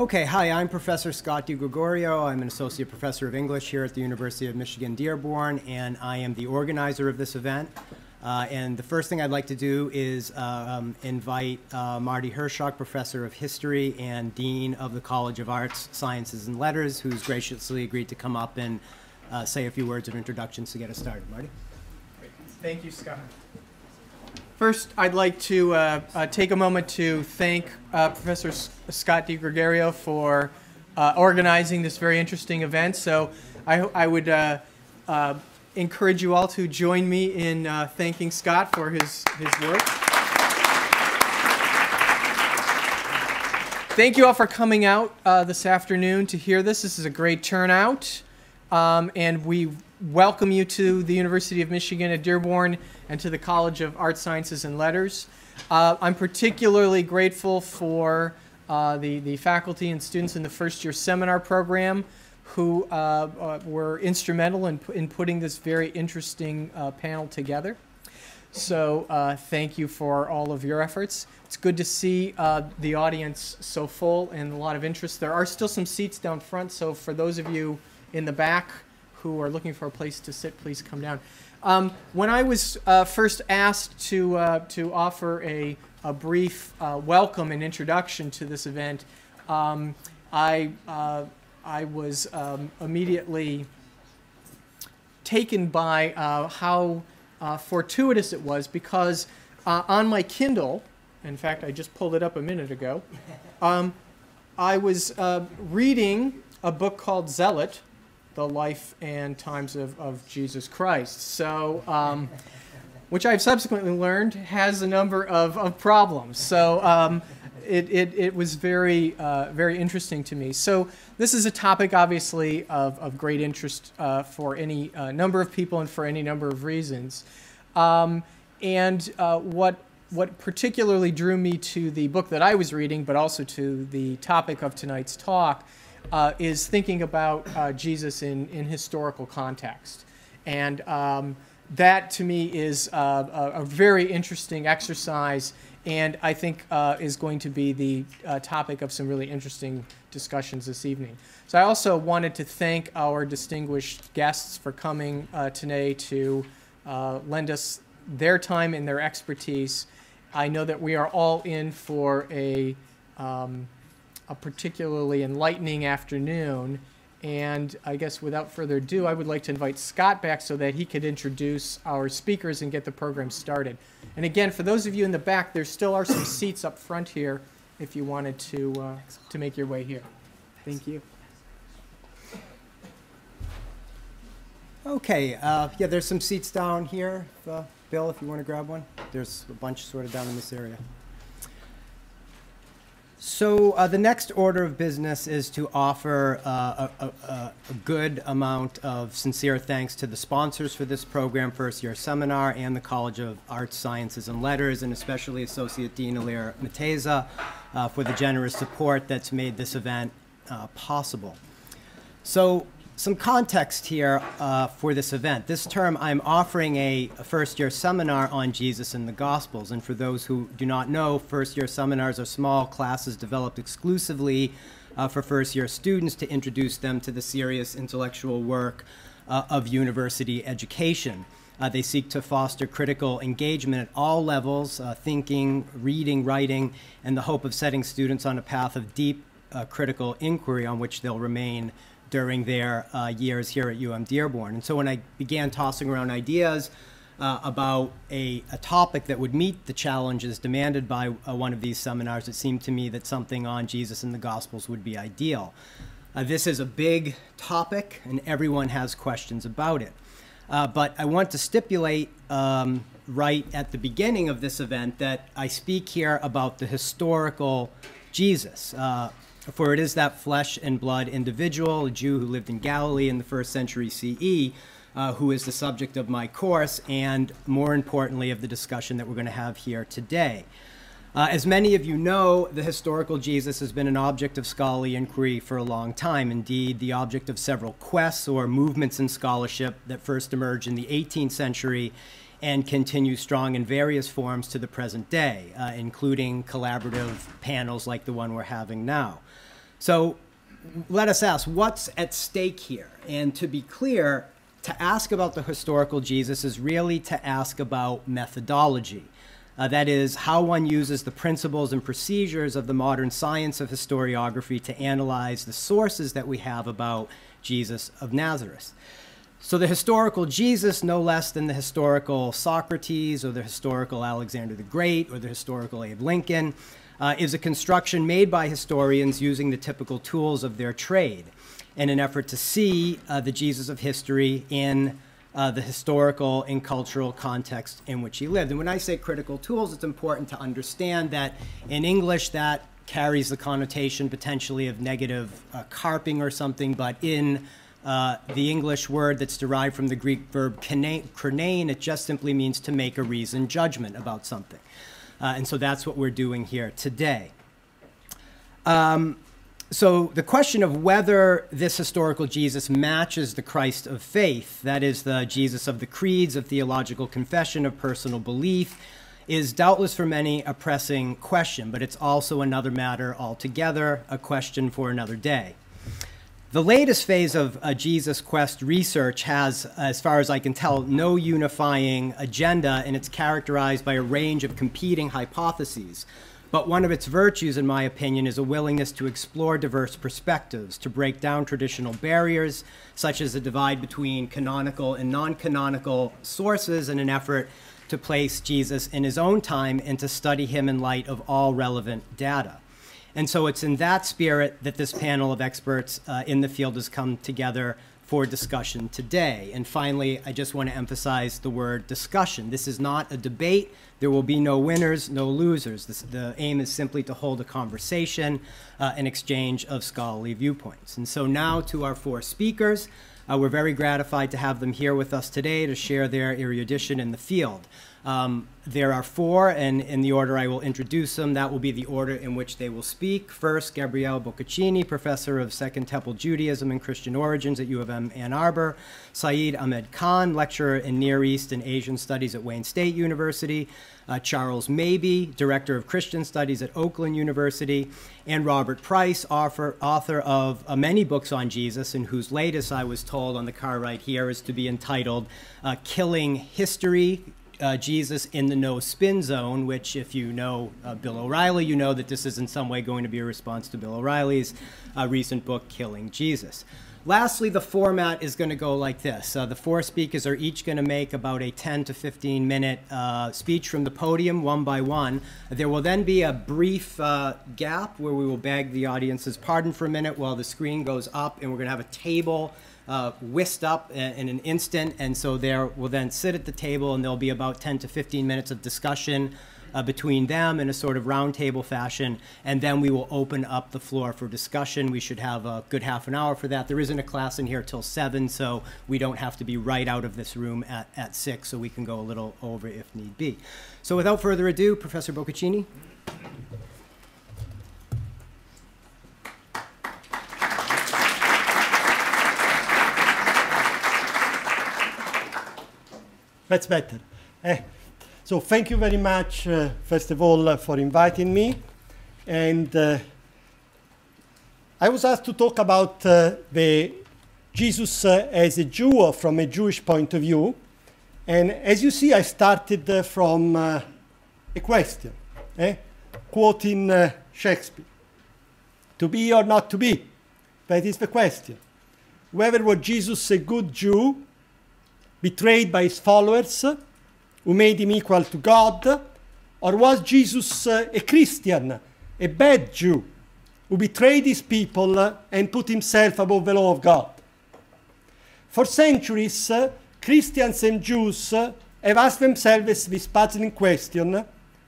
Okay, hi, I'm Professor Scott DeGregorio. I'm an associate professor of English here at the University of Michigan Dearborn, and I am the organizer of this event. Uh, and the first thing I'd like to do is uh, um, invite uh, Marty Hershock, professor of history and dean of the College of Arts, Sciences, and Letters, who's graciously agreed to come up and uh, say a few words of introductions to get us started. Marty? Great. Thank you, Scott. First, I'd like to uh, uh, take a moment to thank uh, Professor S Scott DeGregorio for uh, organizing this very interesting event. So I, I would uh, uh, encourage you all to join me in thanking Scott for his, his work. Thank you all for coming out this afternoon to hear this. This is a great turnout. Um, and we welcome you to the University of Michigan at Dearborn and to the College of Arts, Sciences, and Letters. Uh, I'm particularly grateful for uh, the, the faculty and students in the first year seminar program who uh, uh were instrumental in, in putting this very interesting uh, panel together. So uh, thank you for all of your efforts. It's good to see the audience so full and a lot of interest. There are still some seats down front, so for those of you in the back, who are looking for a place to sit, please come down. Um, when I was uh, first asked to, uh, to offer a, a brief uh, welcome and introduction to this event, um, I, uh, I was um, immediately taken by uh, how uh, fortuitous it was because on my Kindle, in fact, I just pulled it up a minute ago, um, I was reading a book called Zealot the life and times of, of Jesus Christ. So, um, which I've subsequently learned has a number of, of problems. So, um, it, it, it was very, uh, very interesting to me. So, this is a topic, obviously, of, of great interest uh, for any uh, number of people and for any number of reasons. Um, and uh, what, what particularly drew me to the book that I was reading, but also to the topic of tonight's talk, uh, is thinking about uh, Jesus in, in historical context. And um, that to me is uh, a, a, very interesting exercise and I think uh, is going to be the uh, topic of some really interesting discussions this evening. So I also wanted to thank our distinguished guests for coming today to lend us their time and their expertise. I know that we are all in for a um, a particularly enlightening afternoon. And I guess without further ado, I would like to invite Scott back so that he could introduce our speakers and get the program started. And again, for those of you in the back, there still are some seats up front here if you wanted to, uh, to make your way here. Thank you. Okay, uh, yeah, there's some seats down here. Uh, Bill, if you want to grab one. There's a bunch sort of down in this area. So uh, the next order of business is to offer uh, a, a, a, good amount of sincere thanks to the sponsors for this program, First Year Seminar, and the College of Arts, Sciences, and Letters, and especially Associate Dean Alir Mateza uh, for the generous support that's made this event uh, possible. So some context here uh, for this event. This term, I'm offering a, first year seminar on Jesus and the Gospels. And for those who do not know, first year seminars are small classes developed exclusively uh, for first year students to introduce them to the serious intellectual work uh, of university education. Uh, they seek to foster critical engagement at all levels uh, thinking, reading, writing, and the hope of setting students on a path of deep uh, critical inquiry on which they'll remain during their uh, years here at UM Dearborn. And so when I began tossing around ideas uh, about a, a, topic that would meet the challenges demanded by uh, one of these seminars, it seemed to me that something on Jesus and the Gospels would be ideal. Uh, this is a big topic, and everyone has questions about it. Uh, but I want to stipulate um, right at the beginning of this event that I speak here about the historical Jesus. For it is that flesh and blood individual, a Jew who lived in Galilee in the first century CE, uh, who is the subject of my course, and more importantly, of the discussion that we're going to have here today. Uh, as many of you know, the historical Jesus has been an object of scholarly inquiry for a long time. Indeed, the object of several quests or movements in scholarship that first emerged in the 18th century and continue strong in various forms to the present day, uh, including collaborative panels like the one we're having now. So let us ask what's at stake here? And to be clear, to ask about the historical Jesus is really to ask about methodology. Uh, that is, how one uses the principles and procedures of the modern science of historiography to analyze the sources that we have about Jesus of Nazareth. So the historical Jesus, no less than the historical Socrates or the historical Alexander the Great or the historical Abe Lincoln, uh, is a construction made by historians using the typical tools of their trade in an effort to see uh, the Jesus of history in uh, the historical and cultural context in which he lived. And when I say critical tools, it's important to understand that in English that carries the connotation potentially of negative uh, carping or something, but in uh, the English word that's derived from the Greek verb krinein, it just simply means to make a reasoned judgment about something. Uh, and so that's what we're doing here today. Um, so the question of whether this historical Jesus matches the Christ of faith, that is, the Jesus of the creeds, of theological confession, of personal belief, is doubtless for many a pressing question, but it's also another matter altogether, a question for another day. The latest phase of uh, Jesus Quest research has, as far as I can tell, no unifying agenda, and it's characterized by a range of competing hypotheses. But one of its virtues, in my opinion, is a willingness to explore diverse perspectives, to break down traditional barriers, such as the divide between canonical and non canonical sources, in an effort to place Jesus in his own time and to study him in light of all relevant data. And so it's in that spirit that this panel of experts uh, in the field has come together for discussion today. And finally, I just want to emphasize the word discussion. This is not a debate. There will be no winners, no losers. This, the aim is simply to hold a conversation, uh, an exchange of scholarly viewpoints. And so now to our four speakers. Uh, we're very gratified to have them here with us today to share their erudition in the field. Um, there are four, and in the order I will introduce them, that will be the order in which they will speak. First, Gabriele Boccaccini, professor of Second Temple Judaism and Christian Origins at U of M Ann Arbor. Saeed Ahmed Khan, lecturer in Near East and Asian Studies at Wayne State University. Uh, Charles Mabee, director of Christian Studies at Oakland University. And Robert Price, author, author of uh, many books on Jesus, and whose latest, I was told on the car right here, is to be entitled uh, Killing History uh, Jesus in the no spin zone, which, if you know uh, Bill O'Reilly, you know that this is in some way going to be a response to Bill O'Reilly's uh, recent book, Killing Jesus. Lastly, the format is going to go like this. Uh, the four speakers are each going to make about a 10 to 15 minute uh, speech from the podium, one by one. There will then be a brief uh, gap where we will beg the audience's pardon for a minute while the screen goes up, and we're going to have a table uh, whisked up in, in, an instant, and so there will then sit at the table, and there'll be about 10 to 15 minutes of discussion uh, between them in a sort of roundtable fashion, and then we will open up the floor for discussion. We should have a good half an hour for that. There isn't a class in here till 7, so we don't have to be right out of this room at, at 6, so we can go a little over if need be. So without further ado, Professor Boccaccini. That's better. Uh, so thank you very much, uh, first of all, uh, for inviting me. And uh, I was asked to talk about uh, the Jesus as a Jew from a Jewish point of view. And as you see, I started from a question, eh? quoting Shakespeare. To be or not to be? That is the question. Whether was Jesus a good Jew betrayed by his followers who made him equal to God? Or was Jesus uh, a Christian, a bad Jew, who betrayed his people uh, and put himself above the law of God? For centuries, uh, Christians and Jews have asked themselves this puzzling question,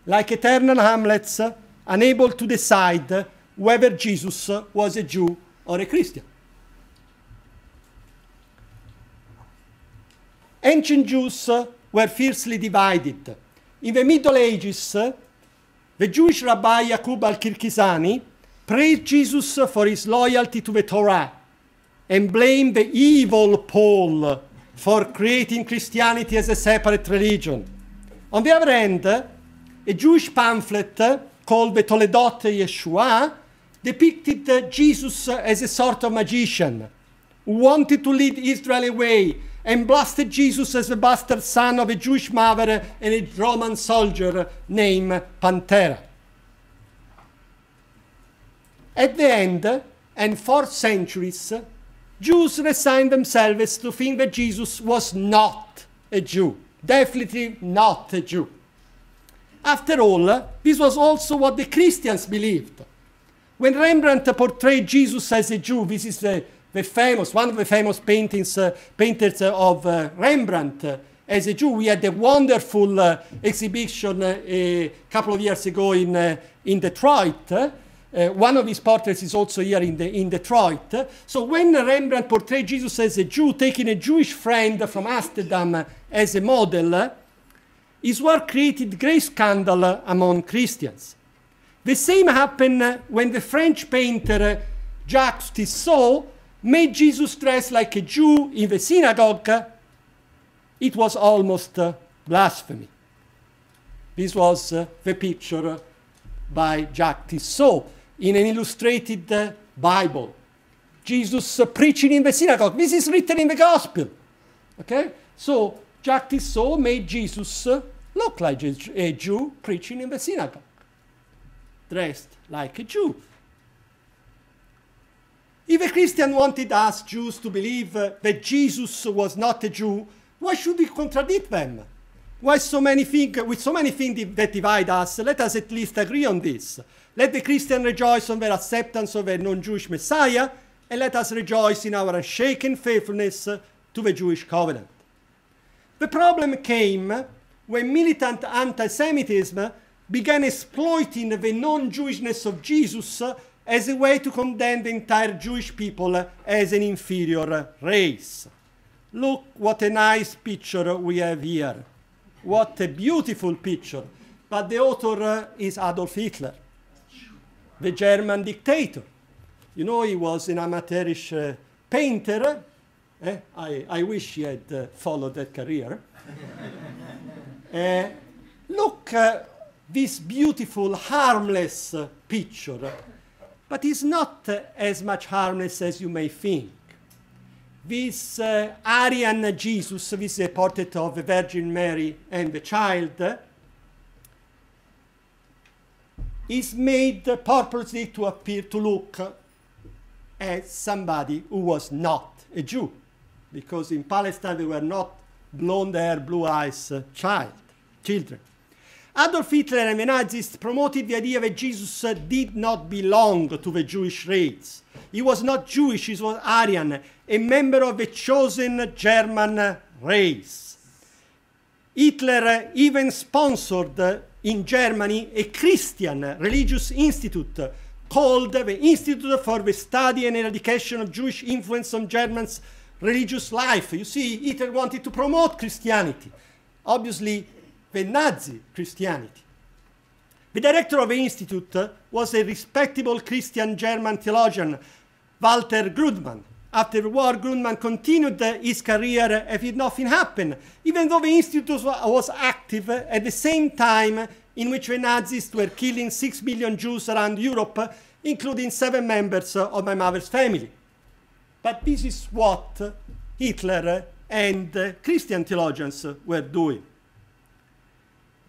like eternal Hamlets, unable to decide whether Jesus was a Jew or a Christian. Ancient Jews were fiercely divided. In the Middle Ages, the Jewish rabbi Yaqub al-Kirkizani praised Jesus for his loyalty to the Torah and blamed the evil Paul for creating Christianity as a separate religion. On the other hand, a Jewish pamphlet called the Toledot Yeshua depicted Jesus as a sort of magician who wanted to lead Israel away and blasted Jesus as the bastard son of a Jewish mother and a Roman soldier named Pantera. At the end, and for centuries, Jews resigned themselves to think that Jesus was not a Jew, definitely not a Jew. After all, this was also what the Christians believed. When Rembrandt portrayed Jesus as a Jew, this is the, the famous, one of the famous paintings, uh, painters of uh, Rembrandt uh, as a Jew. We had a wonderful uh, exhibition uh, a couple of years ago in, uh, in Detroit. one of his portraits is also here in, the, in Detroit. So when Rembrandt portrayed Jesus as a Jew, taking a Jewish friend from Amsterdam as a model, his work created great scandal among Christians. The same happened when the French painter Jacques Tissot made Jesus dress like a Jew in the synagogue. It was almost uh, blasphemy. This was uh, the picture by Jacques Tissot in an illustrated uh, Bible. Jesus preaching in the synagogue. This is written in the Gospel. Okay? So Jacques Tissot made Jesus look like a Jew preaching in the synagogue, dressed like a Jew. If a Christian wanted us Jews to believe uh, that Jesus was not a Jew, why should we contradict them? Why so many things, with so many things that divide us, let us at least agree on this. Let the Christian rejoice on their acceptance of a non-Jewish Messiah, and let us rejoice in our unshaken faithfulness to the Jewish covenant. The problem came when militant anti-Semitism began exploiting the non-Jewishness of Jesus as a way to condemn the entire Jewish people as an inferior race. Look what a nice picture we have here. What a beautiful picture. But the author is Adolf Hitler, the German dictator. You know, he was an amateurish uh, painter. Eh? I, I wish he had uh, followed that career. Uh, look uh, this beautiful, harmless uh, picture, but it's not as much harmless as you may think. This uh, Aryan Jesus, this portrait of the Virgin Mary and the child, is made purposely to appear to look as somebody who was not a Jew, because in Palestine they were not blonde hair, blue eyes uh, child children. Adolf Hitler and the Nazis promoted the idea that Jesus did not belong to the Jewish race. He was not Jewish, he was Aryan, a member of the chosen German race. Hitler even sponsored in Germany a Christian religious institute called the Institute for the Study and Eradication of Jewish Influence on Germans' religious life. You see, Hitler wanted to promote Christianity. Obviously, the Nazi Christianity. The director of the institute was a respectable Christian German theologian, Walter Grundmann. After the war, Grundmann continued his career as if nothing happened, even though the institute was active at the same time in which the Nazis were killing six million Jews around Europe, including seven members of my mother's family. But this is what Hitler and Christian theologians were doing.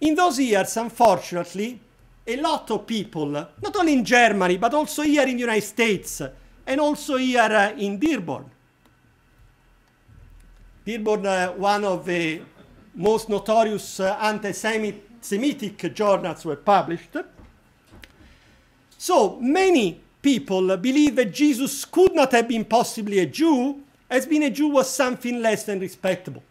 In those years, unfortunately, a lot of people, not only in Germany, but also here in the United States, and also here uh, in Dearborn. Dearborn, uh, one of the most notorious uh, anti-Semitic journals were published. So many people believe that Jesus could not have been possibly a Jew, as being a Jew was something less than respectable.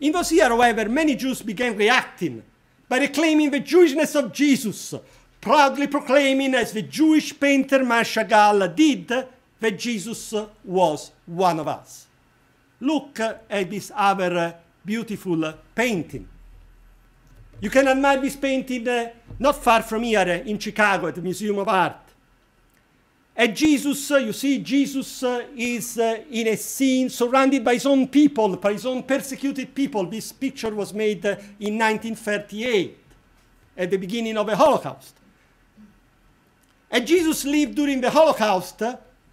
In those years, however, many Jews began reacting by reclaiming the Jewishness of Jesus, proudly proclaiming, as the Jewish painter Marc Chagall did, that Jesus was one of us. Look at this other beautiful painting. You can admire this painting uh, not far from here in Chicago at the Museum of Art. And Jesus, you see, Jesus is uh, in a scene surrounded by his own people, by his own persecuted people. This picture was made uh, in 1938, at the beginning of the Holocaust. And Jesus lived during the Holocaust,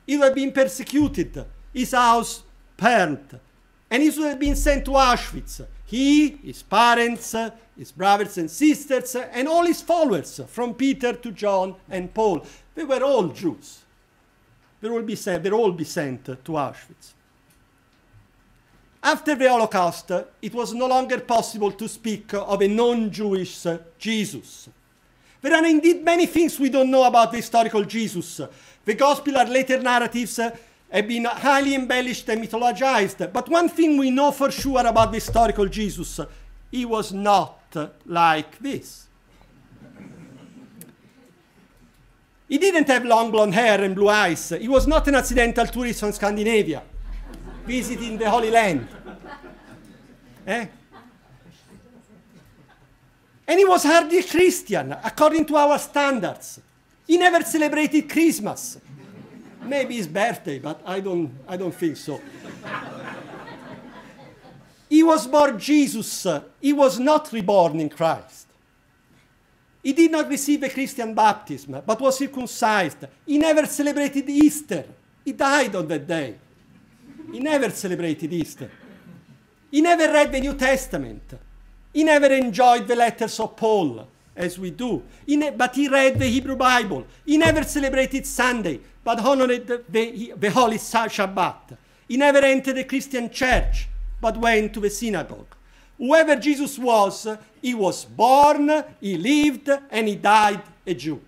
he would have been persecuted, his house burned, and he would have been sent to Auschwitz. He, his parents, his brothers and sisters, and all his followers, from Peter to John and Paul. They were all Jews. They will be sent, they'll all be sent to Auschwitz. After the Holocaust, it was no longer possible to speak of a non-Jewish Jesus. There are indeed many things we don't know about the historical Jesus. The Gospel and later narratives have been highly embellished and mythologized. But one thing we know for sure about the historical Jesus, he was not like this. He didn't have long blonde hair and blue eyes. He was not an accidental tourist from Scandinavia visiting the Holy Land. Eh? And he was hardly a Christian, according to our standards. He never celebrated Christmas. Maybe his birthday, but I don't, I don't think so. he was born Jesus. He was not reborn in Christ. He did not receive a Christian baptism, but was circumcised. He never celebrated Easter. He died on that day. He never celebrated Easter. He never read the New Testament. He never enjoyed the letters of Paul, as we do. He but he read the Hebrew Bible. He never celebrated Sunday, but honored the, the, the Holy Shabbat. He never entered a Christian church, but went to the synagogue. Whoever Jesus was, he was born, he lived, and he died a Jew.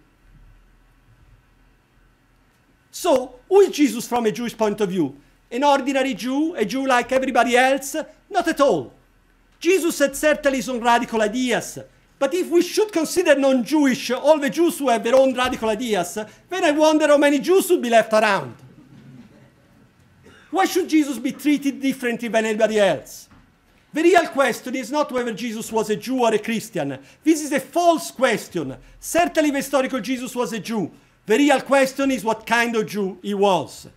So, who is Jesus from a Jewish point of view? An ordinary Jew, a Jew like everybody else? Not at all. Jesus had certainly some radical ideas, but if we should consider non Jewish all the Jews who have their own radical ideas, then I wonder how many Jews would be left around. Why should Jesus be treated differently than anybody else? The real question is not whether Jesus was a Jew or a Christian. This is a false question. Certainly, the historical Jesus was a Jew. The real question is what kind of Jew he was.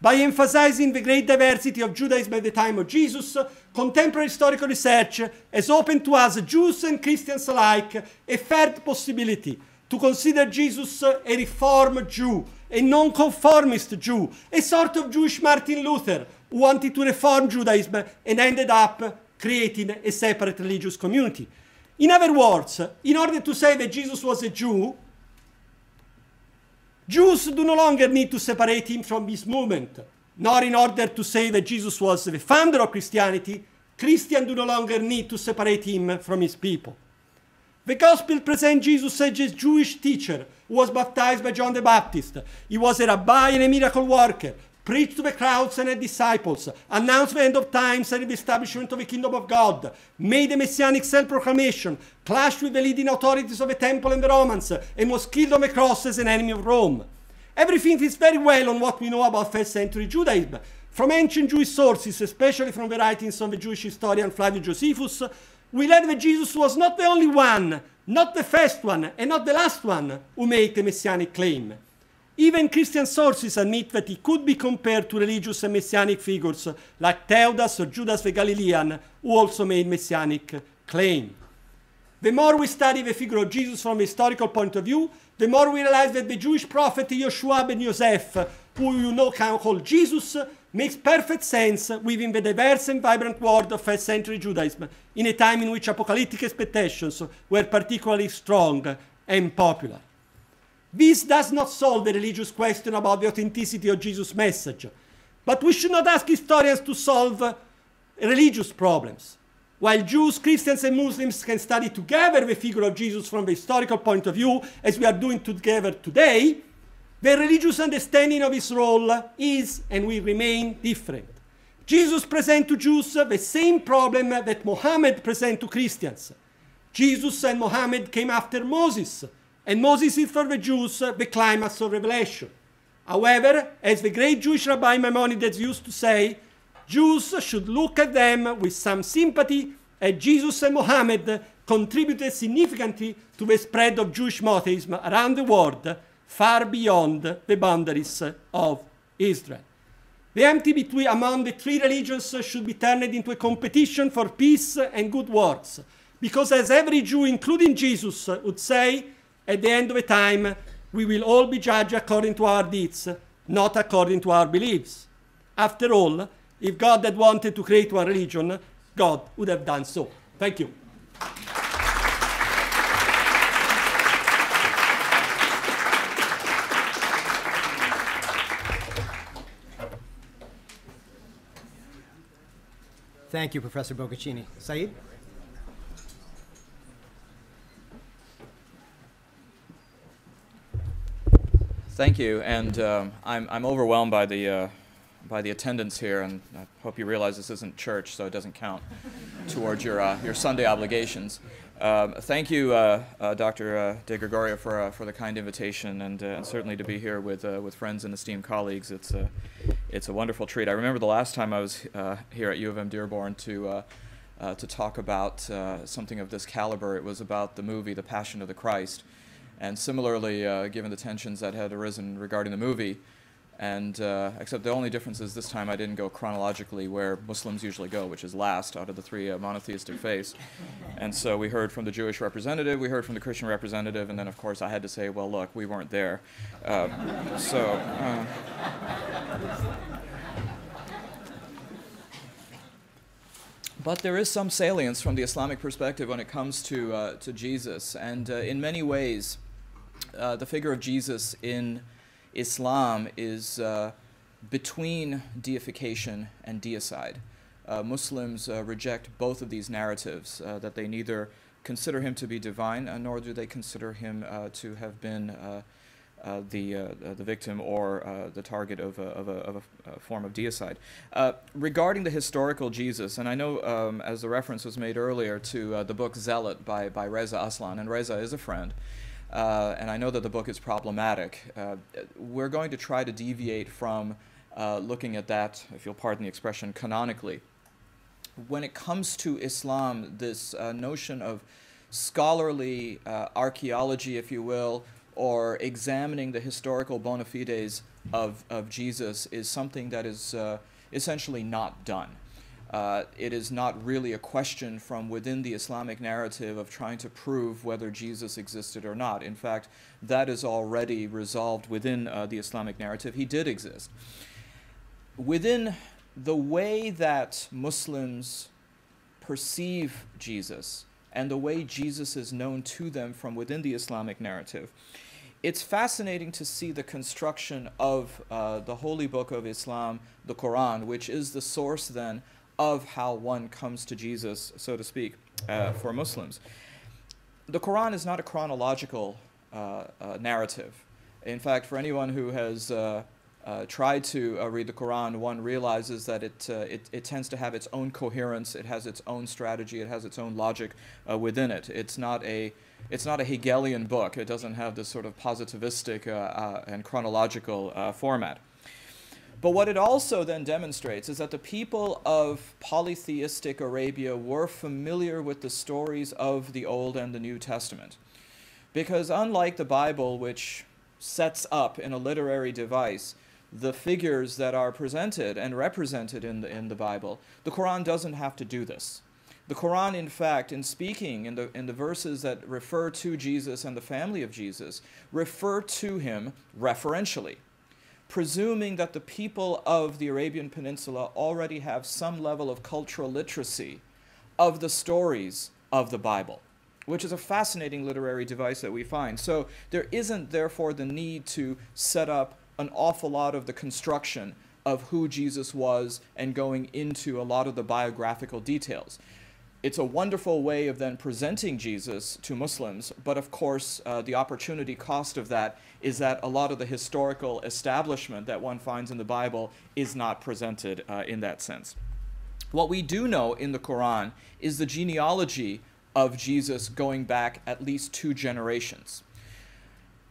By emphasizing the great diversity of Judaism at the time of Jesus, contemporary historical research has opened to us, Jews and Christians alike, a third possibility to consider Jesus a reformed Jew, a non-conformist Jew, a sort of Jewish Martin Luther wanted to reform Judaism and ended up creating a separate religious community. In other words, in order to say that Jesus was a Jew, Jews do no longer need to separate him from his movement, nor in order to say that Jesus was the founder of Christianity, Christians do no longer need to separate him from his people. The Gospel presents Jesus as a Jewish teacher who was baptized by John the Baptist. He was a rabbi and a miracle worker, preached to the crowds and the disciples, announced the end of times and the establishment of the kingdom of God, made a messianic self-proclamation, clashed with the leading authorities of the temple and the Romans, and was killed on the cross as an enemy of Rome. Everything fits very well on what we know about first century Judaism. From ancient Jewish sources, especially from the writings of the Jewish historian Flavius Josephus, we learn that Jesus was not the only one, not the first one, and not the last one who made the messianic claim. Even Christian sources admit that he could be compared to religious and messianic figures like Theudas or Judas the Galilean, who also made messianic claim. The more we study the figure of Jesus from a historical point of view, the more we realize that the Jewish prophet Yoshua ben Yosef, who you know can call Jesus, makes perfect sense within the diverse and vibrant world of first century Judaism, in a time in which apocalyptic expectations were particularly strong and popular. This does not solve the religious question about the authenticity of Jesus' message, but we should not ask historians to solve uh, religious problems. While Jews, Christians, and Muslims can study together the figure of Jesus from the historical point of view, as we are doing together today, the religious understanding of his role is and will remain different. Jesus presents to Jews the same problem that Muhammad presents to Christians. Jesus and Muhammad came after Moses, and Moses is for the Jews uh, the climax of revelation. However, as the great Jewish Rabbi Maimonides used to say, Jews should look at them with some sympathy, as Jesus and Muhammad contributed significantly to the spread of Jewish monotheism around the world, far beyond the boundaries of Israel. The enmity between among the three religions uh, should be turned into a competition for peace and good works, because as every Jew, including Jesus, uh, would say, at the end of the time, we will all be judged according to our deeds, not according to our beliefs. After all, if God had wanted to create one religion, God would have done so. Thank you. Thank you, Professor Boccaccini. Saeed? Thank you, and um, I'm, I'm overwhelmed by the, uh, by the attendance here, and I hope you realize this isn't church, so it doesn't count towards your, uh, your Sunday obligations. Um, thank you, uh, uh Dr. Uh, De Gregorio, for, uh, for the kind invitation, and, and certainly to be here with, with friends and esteemed colleagues. It's, a it's a wonderful treat. I remember the last time I was here at U of M Dearborn to, to talk about something of this caliber. It was about the movie The Passion of the Christ. And similarly, uh, given the tensions that had arisen regarding the movie, and uh, except the only difference is this time I didn't go chronologically where Muslims usually go, which is last out of the three uh, monotheistic faiths. And so we heard from the Jewish representative, we heard from the Christian representative, and then of course I had to say, well, look, we weren't there. Uh, so. But there is some salience from the Islamic perspective when it comes to, uh, to Jesus, and uh, in many ways, uh, the figure of Jesus in Islam is uh, between deification and deicide. Uh, Muslims uh, reject both of these narratives, uh, that they neither consider him to be divine, nor do they consider him to have been uh, the, uh, the victim or uh, the target of a, of a, of a form of deicide. regarding the historical Jesus, and I know um, as the reference was made earlier to the book Zealot by, by Reza Aslan, and Reza is a friend, uh, and I know that the book is problematic. Uh, we're going to try to deviate from uh, looking at that, if you'll pardon the expression, canonically. When it comes to Islam, this uh, notion of scholarly uh, archaeology, if you will, or examining the historical bona fides of, of Jesus is something that is uh, essentially not done uh, it is not really a question from within the Islamic narrative of trying to prove whether Jesus existed or not. In fact, that is already resolved within uh, the Islamic narrative. He did exist. Within the way that Muslims perceive Jesus and the way Jesus is known to them from within the Islamic narrative, it's fascinating to see the construction of uh, the holy book of Islam, the Quran, which is the source then of how one comes to Jesus, so to speak, uh, for Muslims. The Quran is not a chronological uh, uh, narrative. In fact, for anyone who has uh, uh, tried to uh, read the Quran, one realizes that it, it, it, tends to have its own coherence, it has its own strategy, it has its own logic within it. It's not a it's not a Hegelian book. It doesn't have this sort of positivistic and chronological format. But what it also then demonstrates is that the people of polytheistic Arabia were familiar with the stories of the Old and the New Testament. Because unlike the Bible, which sets up in a literary device the figures that are presented and represented in the, in the Bible, the Quran doesn't have to do this. The Quran, in fact, in speaking in the, in the verses that refer to Jesus and the family of Jesus, refer to him referentially presuming that the people of the Arabian Peninsula already have some level of cultural literacy of the stories of the Bible, which is a fascinating literary device that we find. So there isn't, therefore, the need to set up an awful lot of the construction of who Jesus was and going into a lot of the biographical details it's a wonderful way of then presenting Jesus to Muslims, but of course, uh, the opportunity cost of that is that a lot of the historical establishment that one finds in the Bible is not presented uh, in that sense. What we do know in the Quran is the genealogy of Jesus going back at least two generations.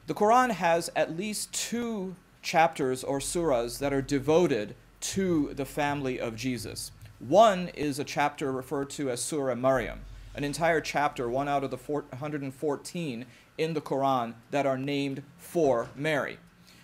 The Quran has at least two chapters or surahs that are devoted to the family of Jesus. One is a chapter referred to as Surah Maryam, an entire chapter, one out of the 114 in the Quran that are named for Mary.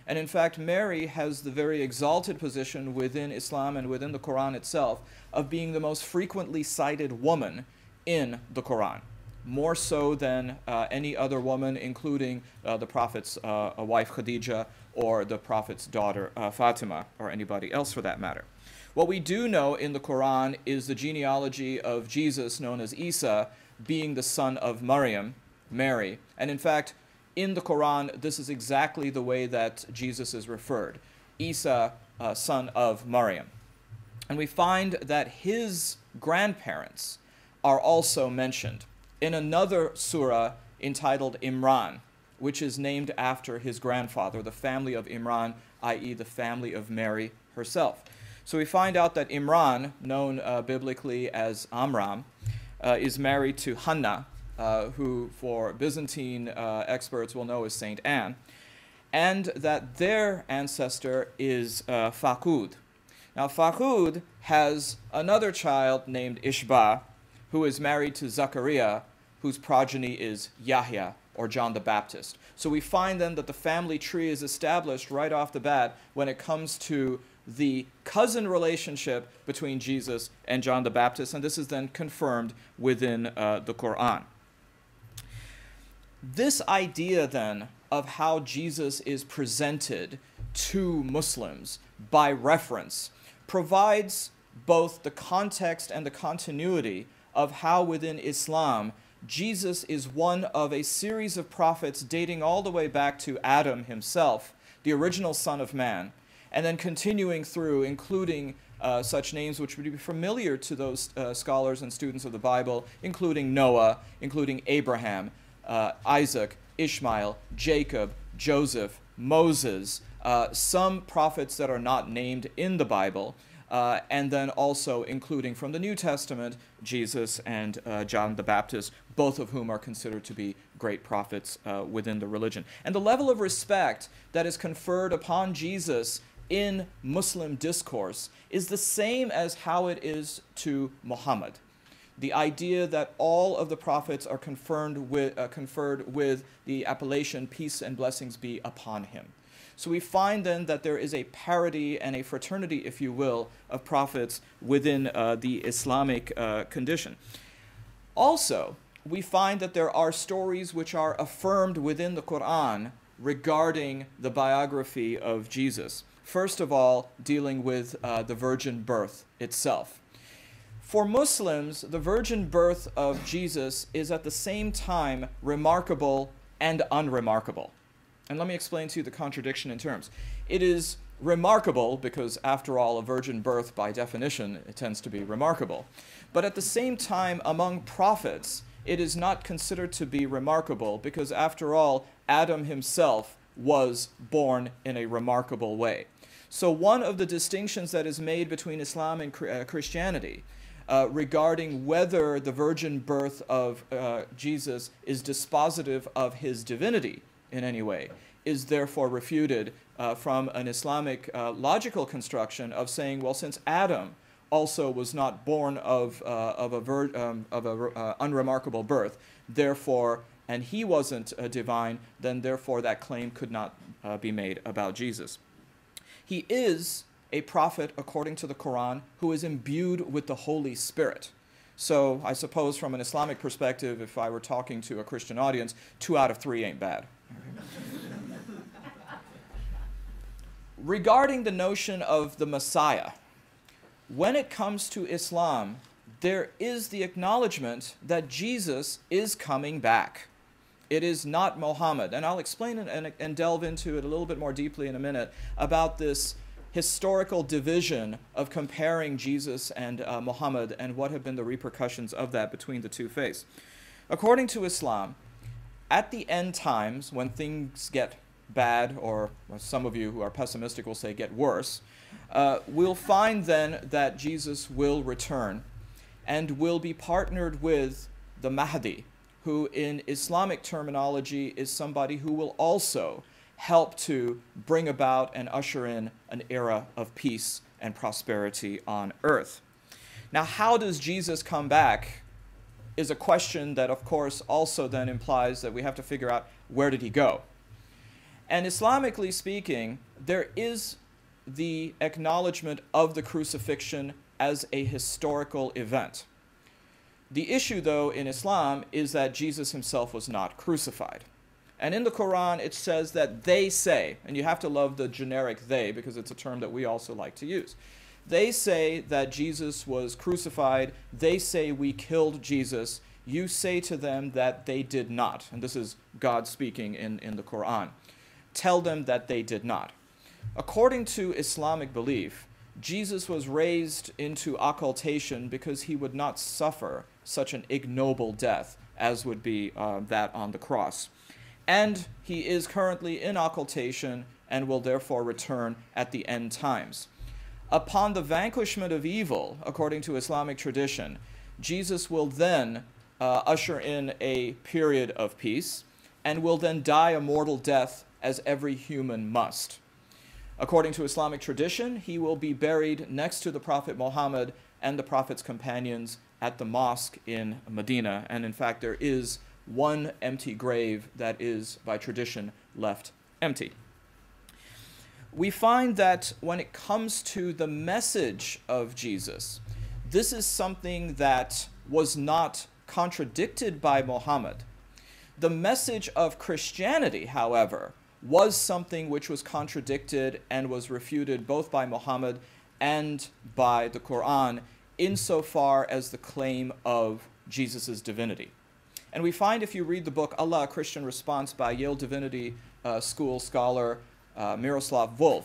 And in fact, Mary has the very exalted position within Islam and within the Quran itself of being the most frequently cited woman in the Quran. more so than uh, any other woman, including uh, the Prophet's uh, wife Khadija or the Prophet's daughter uh, Fatima, or anybody else for that matter. What we do know in the Quran is the genealogy of Jesus, known as Isa, being the son of Maryam, Mary. And in fact, in the Quran, this is exactly the way that Jesus is referred Isa, uh, son of Maryam. And we find that his grandparents are also mentioned in another surah entitled Imran, which is named after his grandfather, the family of Imran, i.e., the family of Mary herself. So we find out that Imran, known uh, biblically as Amram, uh, is married to Hannah, uh, who for Byzantine uh, experts will know as Saint Anne, and that their ancestor is uh, Fakud. Now, Fakud has another child named Ishba, who is married to Zachariah, whose progeny is Yahya, or John the Baptist. So we find then that the family tree is established right off the bat when it comes to the cousin relationship between Jesus and John the Baptist, and this is then confirmed within uh, the Quran. This idea then of how Jesus is presented to Muslims by reference provides both the context and the continuity of how within Islam Jesus is one of a series of prophets dating all the way back to Adam himself, the original son of man, and then continuing through, including uh, such names which would be familiar to those uh, scholars and students of the Bible, including Noah, including Abraham, uh, Isaac, Ishmael, Jacob, Joseph, Moses, uh, some prophets that are not named in the Bible, uh, and then also including from the New Testament Jesus and uh, John the Baptist, both of whom are considered to be great prophets within the religion. And the level of respect that is conferred upon Jesus in Muslim discourse is the same as how it is to Muhammad. The idea that all of the prophets are confirmed with, uh, conferred with the appellation, peace and blessings be upon him. So we find then that there is a parity and a fraternity, if you will, of prophets within uh, the Islamic uh, condition. Also, we find that there are stories which are affirmed within the Quran regarding the biography of Jesus. First of all, dealing with uh, the virgin birth itself. For Muslims, the virgin birth of Jesus is at the same time remarkable and unremarkable. And let me explain to you the contradiction in terms. It is remarkable because, after all, a virgin birth, by definition, it tends to be remarkable. But at the same time, among prophets, it is not considered to be remarkable because, after all, Adam himself was born in a remarkable way. So, one of the distinctions that is made between Islam and uh, Christianity uh, regarding whether the virgin birth of uh, Jesus is dispositive of his divinity in any way is therefore refuted uh, from an Islamic uh, logical construction of saying, well, since Adam also was not born of, of a, um, of a unremarkable birth, therefore, and he wasn't divine, then therefore that claim could not be made about Jesus. He is a prophet according to the Quran who is imbued with the Holy Spirit. So I suppose from an Islamic perspective, if I were talking to a Christian audience, two out of three ain't bad. Regarding the notion of the Messiah, when it comes to Islam, there is the acknowledgement that Jesus is coming back. It is not Muhammad. And I'll explain and, and, delve into it a little bit more deeply in a minute about this historical division of comparing Jesus and uh, Muhammad and what have been the repercussions of that between the two faiths. According to Islam, at the end times, when things get bad, or some of you who are pessimistic will say get worse, uh, we'll find then that Jesus will return and will be partnered with the Mahdi, who in Islamic terminology is somebody who will also help to bring about and usher in an era of peace and prosperity on earth. Now, how does Jesus come back is a question that, of course, also then implies that we have to figure out where did he go? And Islamically speaking, there is the acknowledgement of the crucifixion as a historical event. The issue, though, in Islam is that Jesus himself was not crucified. And in the Quran, it says that they say, and you have to love the generic they because it's a term that we also like to use. They say that Jesus was crucified. They say we killed Jesus. You say to them that they did not. And this is God speaking in, in the Quran. Tell them that they did not. According to Islamic belief, Jesus was raised into occultation because he would not suffer such an ignoble death as would be uh, that on the cross. And he is currently in occultation and will therefore return at the end times. Upon the vanquishment of evil, according to Islamic tradition, Jesus will then uh, usher in a period of peace and will then die a mortal death as every human must. According to Islamic tradition, he will be buried next to the Prophet Muhammad and the Prophet's companions at the mosque in Medina. And in fact, there is one empty grave that is, by tradition, left empty. We find that when it comes to the message of Jesus, this is something that was not contradicted by Muhammad. The message of Christianity, however, was something which was contradicted and was refuted both by Muhammad and by the Quran insofar as the claim of Jesus' divinity. And we find if you read the book Allah, a Christian Response by Yale Divinity uh, School scholar uh, Miroslav Volf,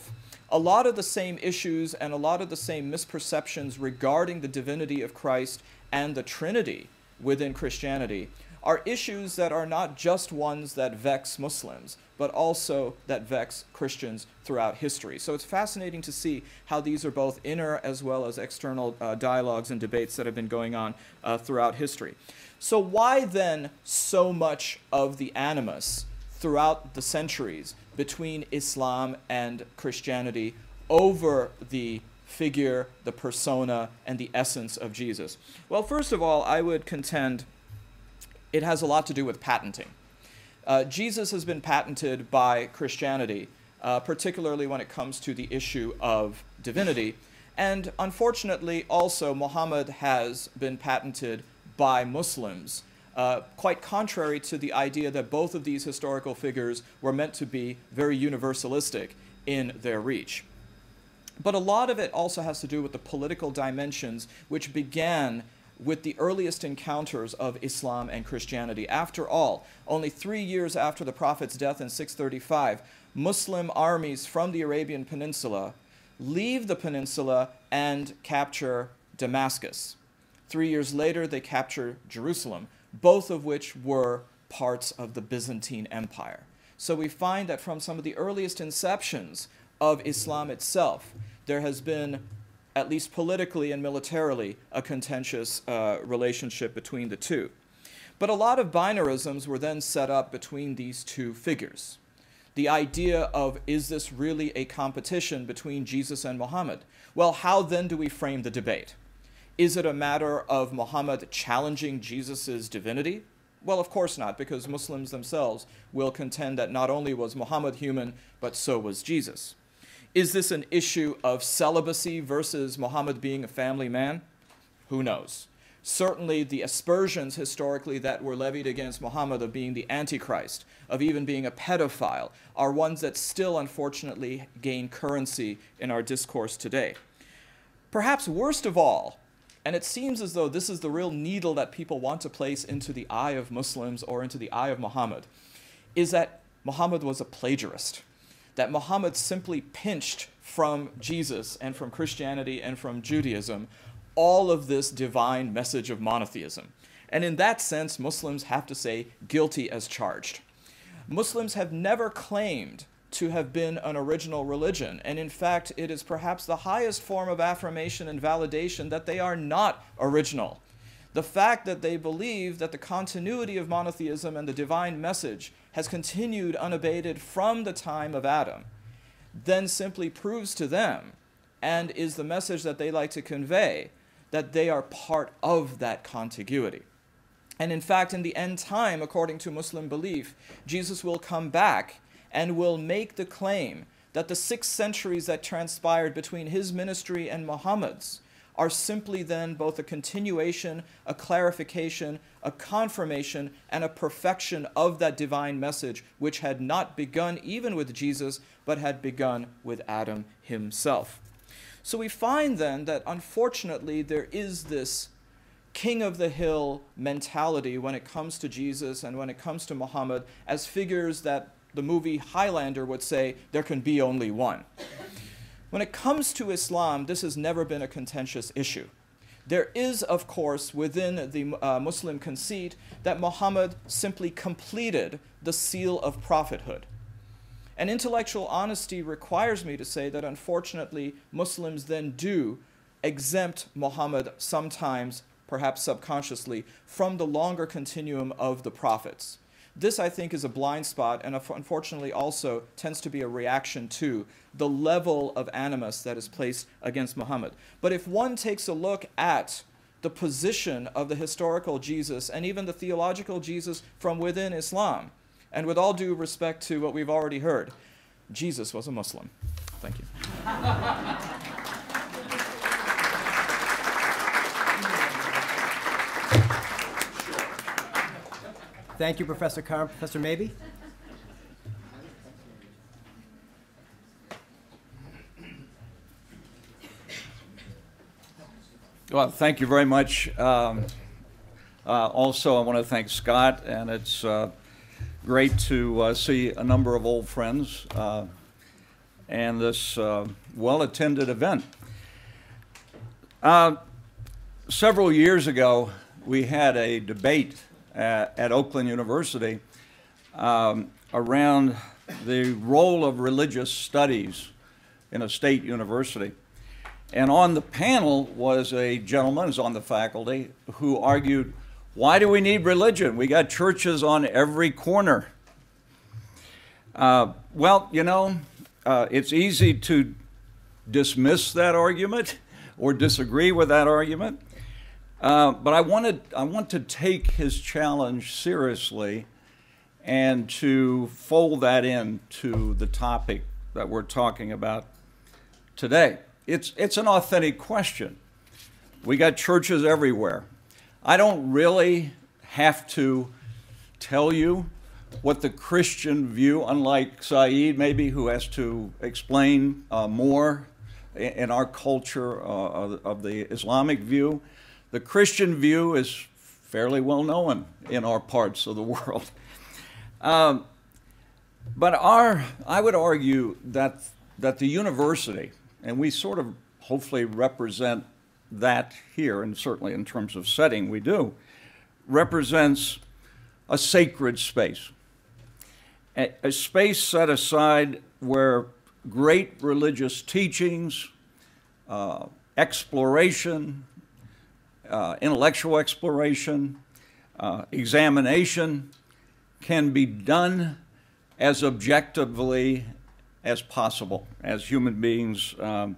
a lot of the same issues and a lot of the same misperceptions regarding the divinity of Christ and the Trinity within Christianity are issues that are not just ones that vex Muslims, but also that vex Christians throughout history. So it's fascinating to see how these are both inner as well as external uh, dialogues and debates that have been going on uh, throughout history. So, why then so much of the animus throughout the centuries between Islam and Christianity over the figure, the persona, and the essence of Jesus? Well, first of all, I would contend it has a lot to do with patenting. Uh, Jesus has been patented by Christianity, uh, particularly when it comes to the issue of divinity. And unfortunately, also, Muhammad has been patented by Muslims, uh, quite contrary to the idea that both of these historical figures were meant to be very universalistic in their reach. But a lot of it also has to do with the political dimensions which began with the earliest encounters of Islam and Christianity. After all, only three years after the Prophet's death in 635, Muslim armies from the Arabian Peninsula leave the peninsula and capture Damascus. Three years later, they capture Jerusalem, both of which were parts of the Byzantine Empire. So we find that from some of the earliest inceptions of Islam itself, there has been, at least politically and militarily, a contentious uh, relationship between the two. But a lot of binarisms were then set up between these two figures. The idea of is this really a competition between Jesus and Muhammad? Well, how then do we frame the debate? Is it a matter of Muhammad challenging Jesus' divinity? Well, of course not, because Muslims themselves will contend that not only was Muhammad human, but so was Jesus. Is this an issue of celibacy versus Muhammad being a family man? Who knows? Certainly, the aspersions historically that were levied against Muhammad of being the Antichrist, of even being a pedophile, are ones that still unfortunately gain currency in our discourse today. Perhaps worst of all, and it seems as though this is the real needle that people want to place into the eye of Muslims or into the eye of Muhammad, is that Muhammad was a plagiarist. That Muhammad simply pinched from Jesus and from Christianity and from Judaism all of this divine message of monotheism. And in that sense, Muslims have to say guilty as charged. Muslims have never claimed to have been an original religion. And in fact, it is perhaps the highest form of affirmation and validation that they are not original. The fact that they believe that the continuity of monotheism and the divine message has continued unabated from the time of Adam then simply proves to them and is the message that they like to convey that they are part of that contiguity. And in fact, in the end time, according to Muslim belief, Jesus will come back and will make the claim that the six centuries that transpired between his ministry and Muhammad's are simply then both a continuation, a clarification, a confirmation, and a perfection of that divine message, which had not begun even with Jesus, but had begun with Adam himself. So we find then that unfortunately there is this king of the hill mentality when it comes to Jesus and when it comes to Muhammad as figures that the movie Highlander would say there can be only one. When it comes to Islam, this has never been a contentious issue. There is, of course, within the uh, Muslim conceit that Muhammad simply completed the seal of prophethood. And intellectual honesty requires me to say that unfortunately, Muslims then do exempt Muhammad sometimes, perhaps subconsciously, from the longer continuum of the prophets. This, I think, is a blind spot, and unfortunately also tends to be a reaction to the level of animus that is placed against Muhammad. But if one takes a look at the position of the historical Jesus and even the theological Jesus from within Islam, and with all due respect to what we've already heard, Jesus was a Muslim. Thank you. Thank you, Professor Khan. Professor Mabee? Well, thank you very much. Um, uh, also, I want to thank Scott, and it's uh, great to uh, see a number of old friends uh, and this uh, well attended event. Uh, several years ago, we had a debate at, at Oakland University um, around the role of religious studies in a state university. And on the panel was a gentleman who's on the faculty who argued, why do we need religion? We got churches on every corner. Uh, well, you know, uh, it's easy to dismiss that argument or disagree with that argument. Uh, but I wanted, I want to take his challenge seriously and to fold that into the topic that we're talking about today. It's, it's an authentic question. We got churches everywhere. I don't really have to tell you what the Christian view, unlike Saeed maybe, who has to explain uh, more in our culture uh, of the Islamic view. The Christian view is fairly well known in our parts of the world. Um, but our, I would argue that, that the university, and we sort of hopefully represent that here, and certainly in terms of setting we do, represents a sacred space. A, a space set aside where great religious teachings, uh, exploration, uh, intellectual exploration, uh, examination can be done as objectively as possible, as human beings um,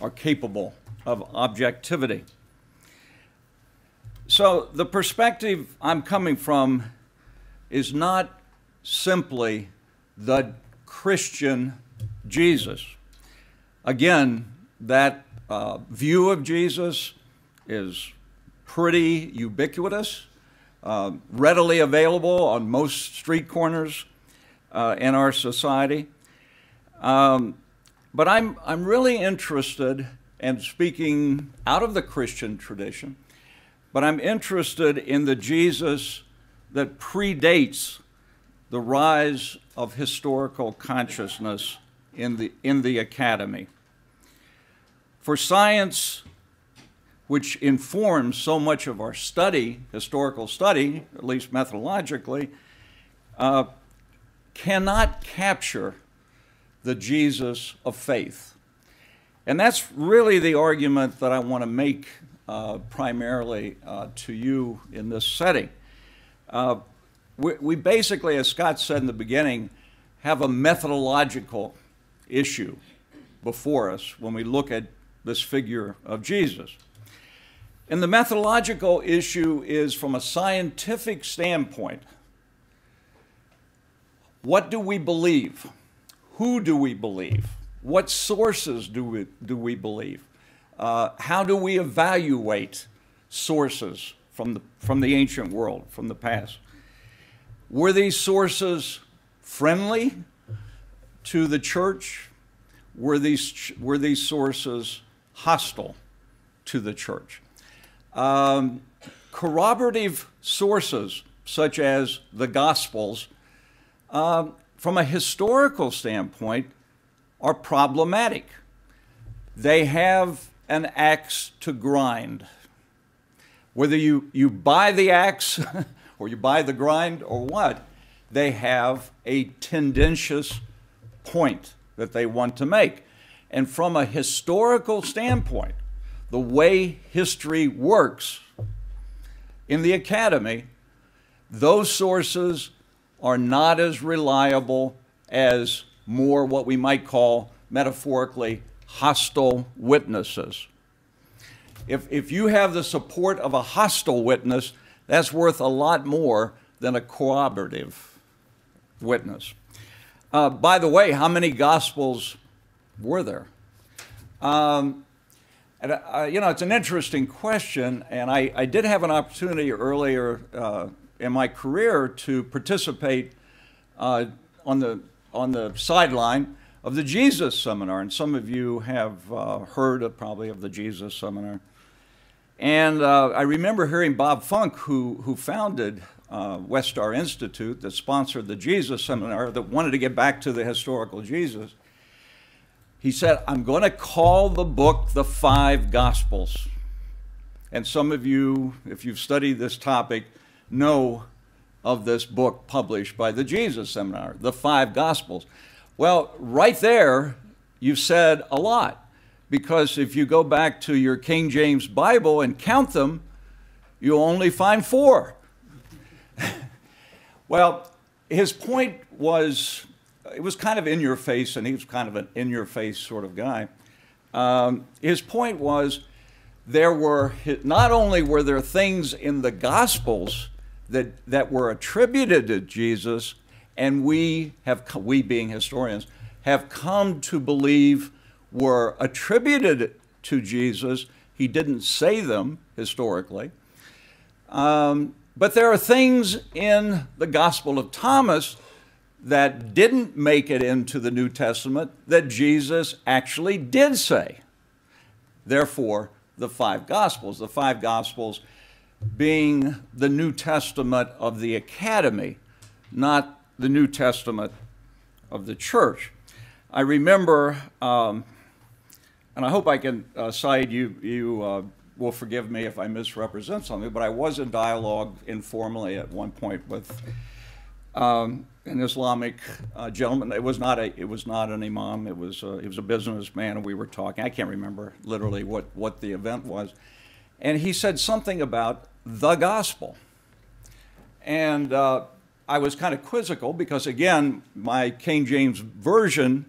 are capable of objectivity. So the perspective I'm coming from is not simply the Christian Jesus. Again, that uh, view of Jesus is pretty ubiquitous, uh, readily available on most street corners uh, in our society. Um, but I'm, I'm really interested, and speaking out of the Christian tradition, but I'm interested in the Jesus that predates the rise of historical consciousness in the, in the academy. For science which informs so much of our study, historical study, at least methodologically, uh, cannot capture the Jesus of faith. And that's really the argument that I want to make uh, primarily uh, to you in this setting. Uh, we, we basically, as Scott said in the beginning, have a methodological issue before us when we look at this figure of Jesus. And the methodological issue is from a scientific standpoint. What do we believe? Who do we believe? What sources do we, do we believe? Uh, how do we evaluate sources from the, from the ancient world, from the past? Were these sources friendly to the church? Were these, were these sources hostile to the church? Um, corroborative sources, such as the Gospels, um, from a historical standpoint, are problematic. They have an axe to grind. Whether you, you buy the axe or you buy the grind or what, they have a tendentious point that they want to make. And from a historical standpoint, the way history works in the academy, those sources are not as reliable as more what we might call metaphorically hostile witnesses. If, if you have the support of a hostile witness, that's worth a lot more than a corroborative witness. Uh, by the way, how many gospels were there? Um, and, uh, you know, it's an interesting question, and I, I did have an opportunity earlier uh, in my career to participate uh, on the on the sideline of the Jesus Seminar, and some of you have uh, heard of, probably of the Jesus Seminar. And uh, I remember hearing Bob Funk, who who founded uh, Westar Institute, that sponsored the Jesus Seminar, that wanted to get back to the historical Jesus. He said, "I'm going to call the book the Five Gospels." And some of you, if you've studied this topic, know of this book published by the Jesus Seminar, The Five Gospels? Well, right there, you've said a lot. Because if you go back to your King James Bible and count them, you'll only find four. well, his point was it was kind of in your face, and he was kind of an in your face sort of guy. Um, his point was there were not only were there things in the Gospels that, that were attributed to Jesus, and we have, we being historians, have come to believe were attributed to Jesus. He didn't say them historically. Um, but there are things in the Gospel of Thomas that didn't make it into the New Testament that Jesus actually did say. Therefore, the five Gospels. The five Gospels being the New Testament of the academy, not the New Testament of the church. I remember, um, and I hope I can uh, cite you, you uh, will forgive me if I misrepresent something, but I was in dialogue informally at one point with um, an Islamic uh, gentleman. It was not a, it was not an imam. It was, uh, he was a businessman, and we were talking. I can't remember literally what, what the event was. And he said something about the gospel. And uh, I was kind of quizzical because, again, my King James Version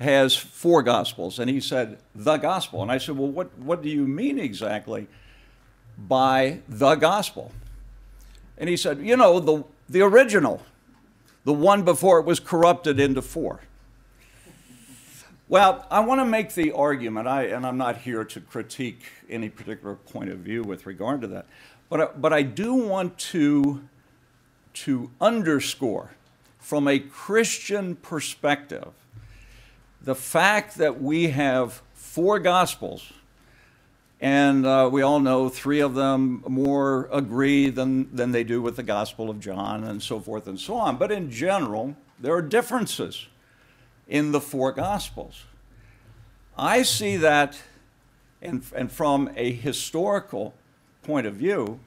has four gospels. And he said, the gospel. And I said, well, what, what do you mean exactly by the gospel? And he said, you know, the, the original, the one before it was corrupted into four. Well, I want to make the argument, I, and I'm not here to critique any particular point of view with regard to that, but, but I do want to, to underscore from a Christian perspective the fact that we have four Gospels, and uh, we all know three of them more agree than, than they do with the Gospel of John, and so forth and so on. But in general, there are differences in the four Gospels. I see that, and, and from a historical point of view,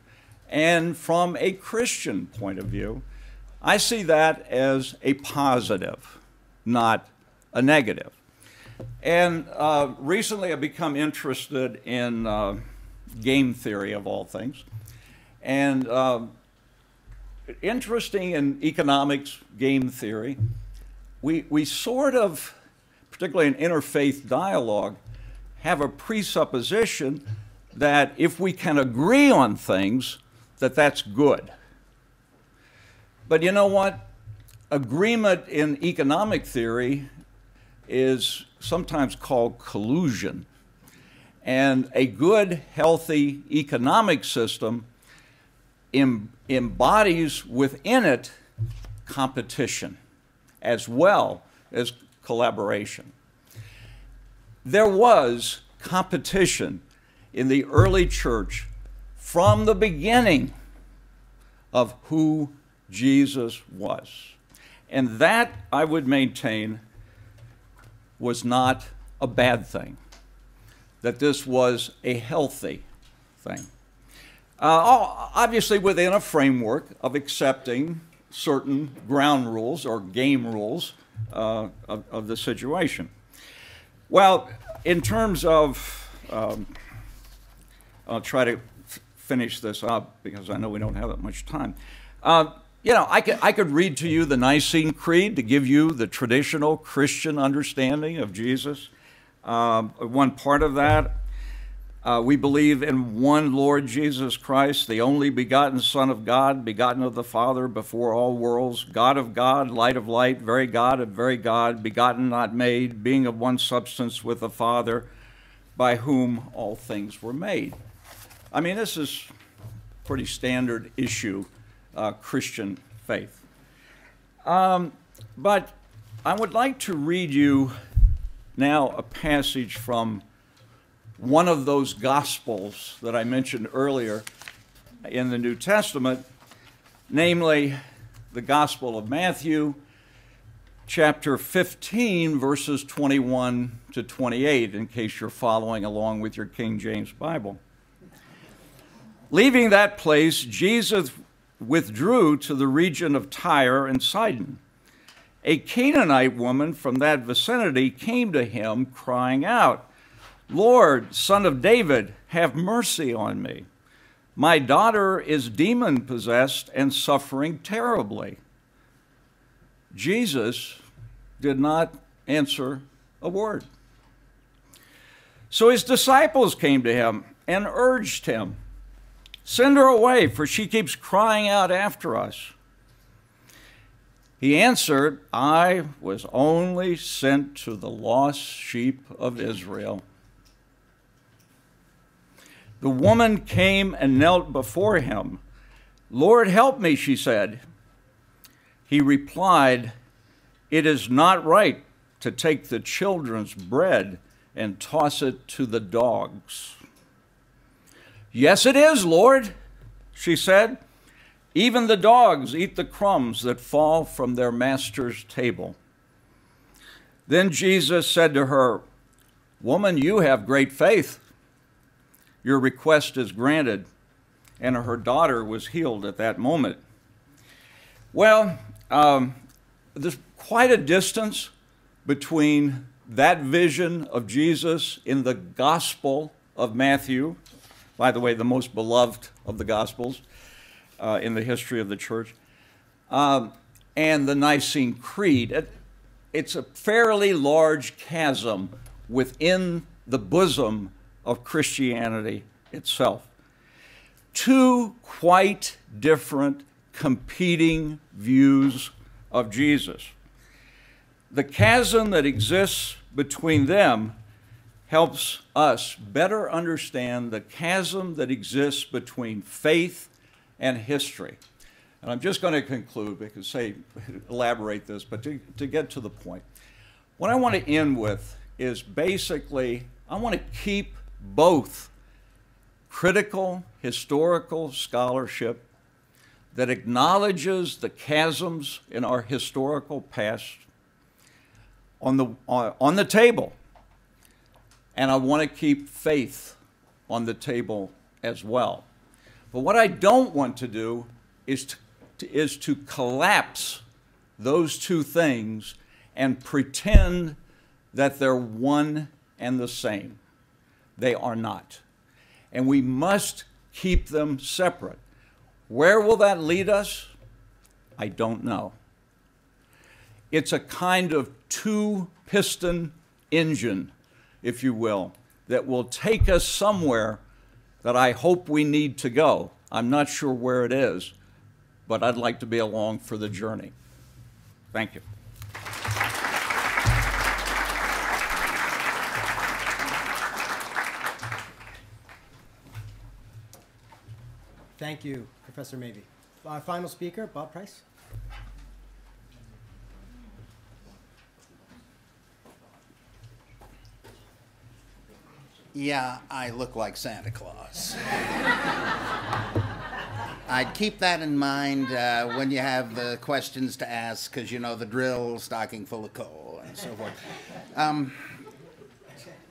and from a Christian point of view, I see that as a positive, not a negative. And uh, recently I've become interested in uh, game theory of all things. And uh, interesting in economics, game theory, we, we sort of, particularly in interfaith dialogue, have a presupposition that if we can agree on things, that that's good. But you know what? Agreement in economic theory is sometimes called collusion. And a good, healthy economic system em- embodies within it competition as well as collaboration. There was competition in the early church from the beginning of who Jesus was. And that, I would maintain, was not a bad thing, that this was a healthy thing. Uh, obviously, within a framework of accepting certain ground rules or game rules uh, of, of, the situation. Well, in terms of, um, I'll try to finish this up because I know we don't have that much time. Uh, you know, I could, I could read to you the Nicene Creed to give you the traditional Christian understanding of Jesus. Um, one part of that, uh, we believe in one Lord Jesus Christ, the only begotten Son of God, begotten of the Father before all worlds, God of God, light of light, very God of very God, begotten, not made, being of one substance with the Father, by whom all things were made. I mean, this is pretty standard issue uh, Christian faith. Um, but I would like to read you now a passage from one of those Gospels that I mentioned earlier in the New Testament, namely the Gospel of Matthew, chapter 15, verses 21 to 28, in case you're following along with your King James Bible. Leaving that place, Jesus withdrew to the region of Tyre and Sidon. A Canaanite woman from that vicinity came to him, crying out, Lord, son of David, have mercy on me. My daughter is demon possessed and suffering terribly. Jesus did not answer a word. So his disciples came to him and urged him Send her away, for she keeps crying out after us. He answered, I was only sent to the lost sheep of Israel. The woman came and knelt before him. Lord, help me, she said. He replied, It is not right to take the children's bread and toss it to the dogs. Yes, it is, Lord, she said. Even the dogs eat the crumbs that fall from their master's table. Then Jesus said to her, Woman, you have great faith. Your request is granted. And her daughter was healed at that moment. Well, um, there's quite a distance between that vision of Jesus in the Gospel of Matthew by the way, the most beloved of the Gospels uh, in the history of the church, um, and the Nicene Creed. It, it's a fairly large chasm within the bosom of Christianity itself. Two quite different competing views of Jesus. The chasm that exists between them helps us better understand the chasm that exists between faith and history. And I'm just going to conclude because say elaborate this, but to, to get to the point. What I want to end with is basically I want to keep both critical historical scholarship that acknowledges the chasms in our historical past on the, on, on the table and I want to keep faith on the table as well. But what I don't want to do is to, to, is to collapse those two things and pretend that they're one and the same. They are not. And we must keep them separate. Where will that lead us? I don't know. It's a kind of two piston engine if you will, that will take us somewhere that I hope we need to go. I'm not sure where it is, but I'd like to be along for the journey. Thank you. Thank you, Professor Mabee. Our final speaker, Bob Price. Yeah, I look like Santa Claus. I'd keep that in mind uh, when you have the questions to ask, because you know the drill, stocking full of coal, and so forth. Um,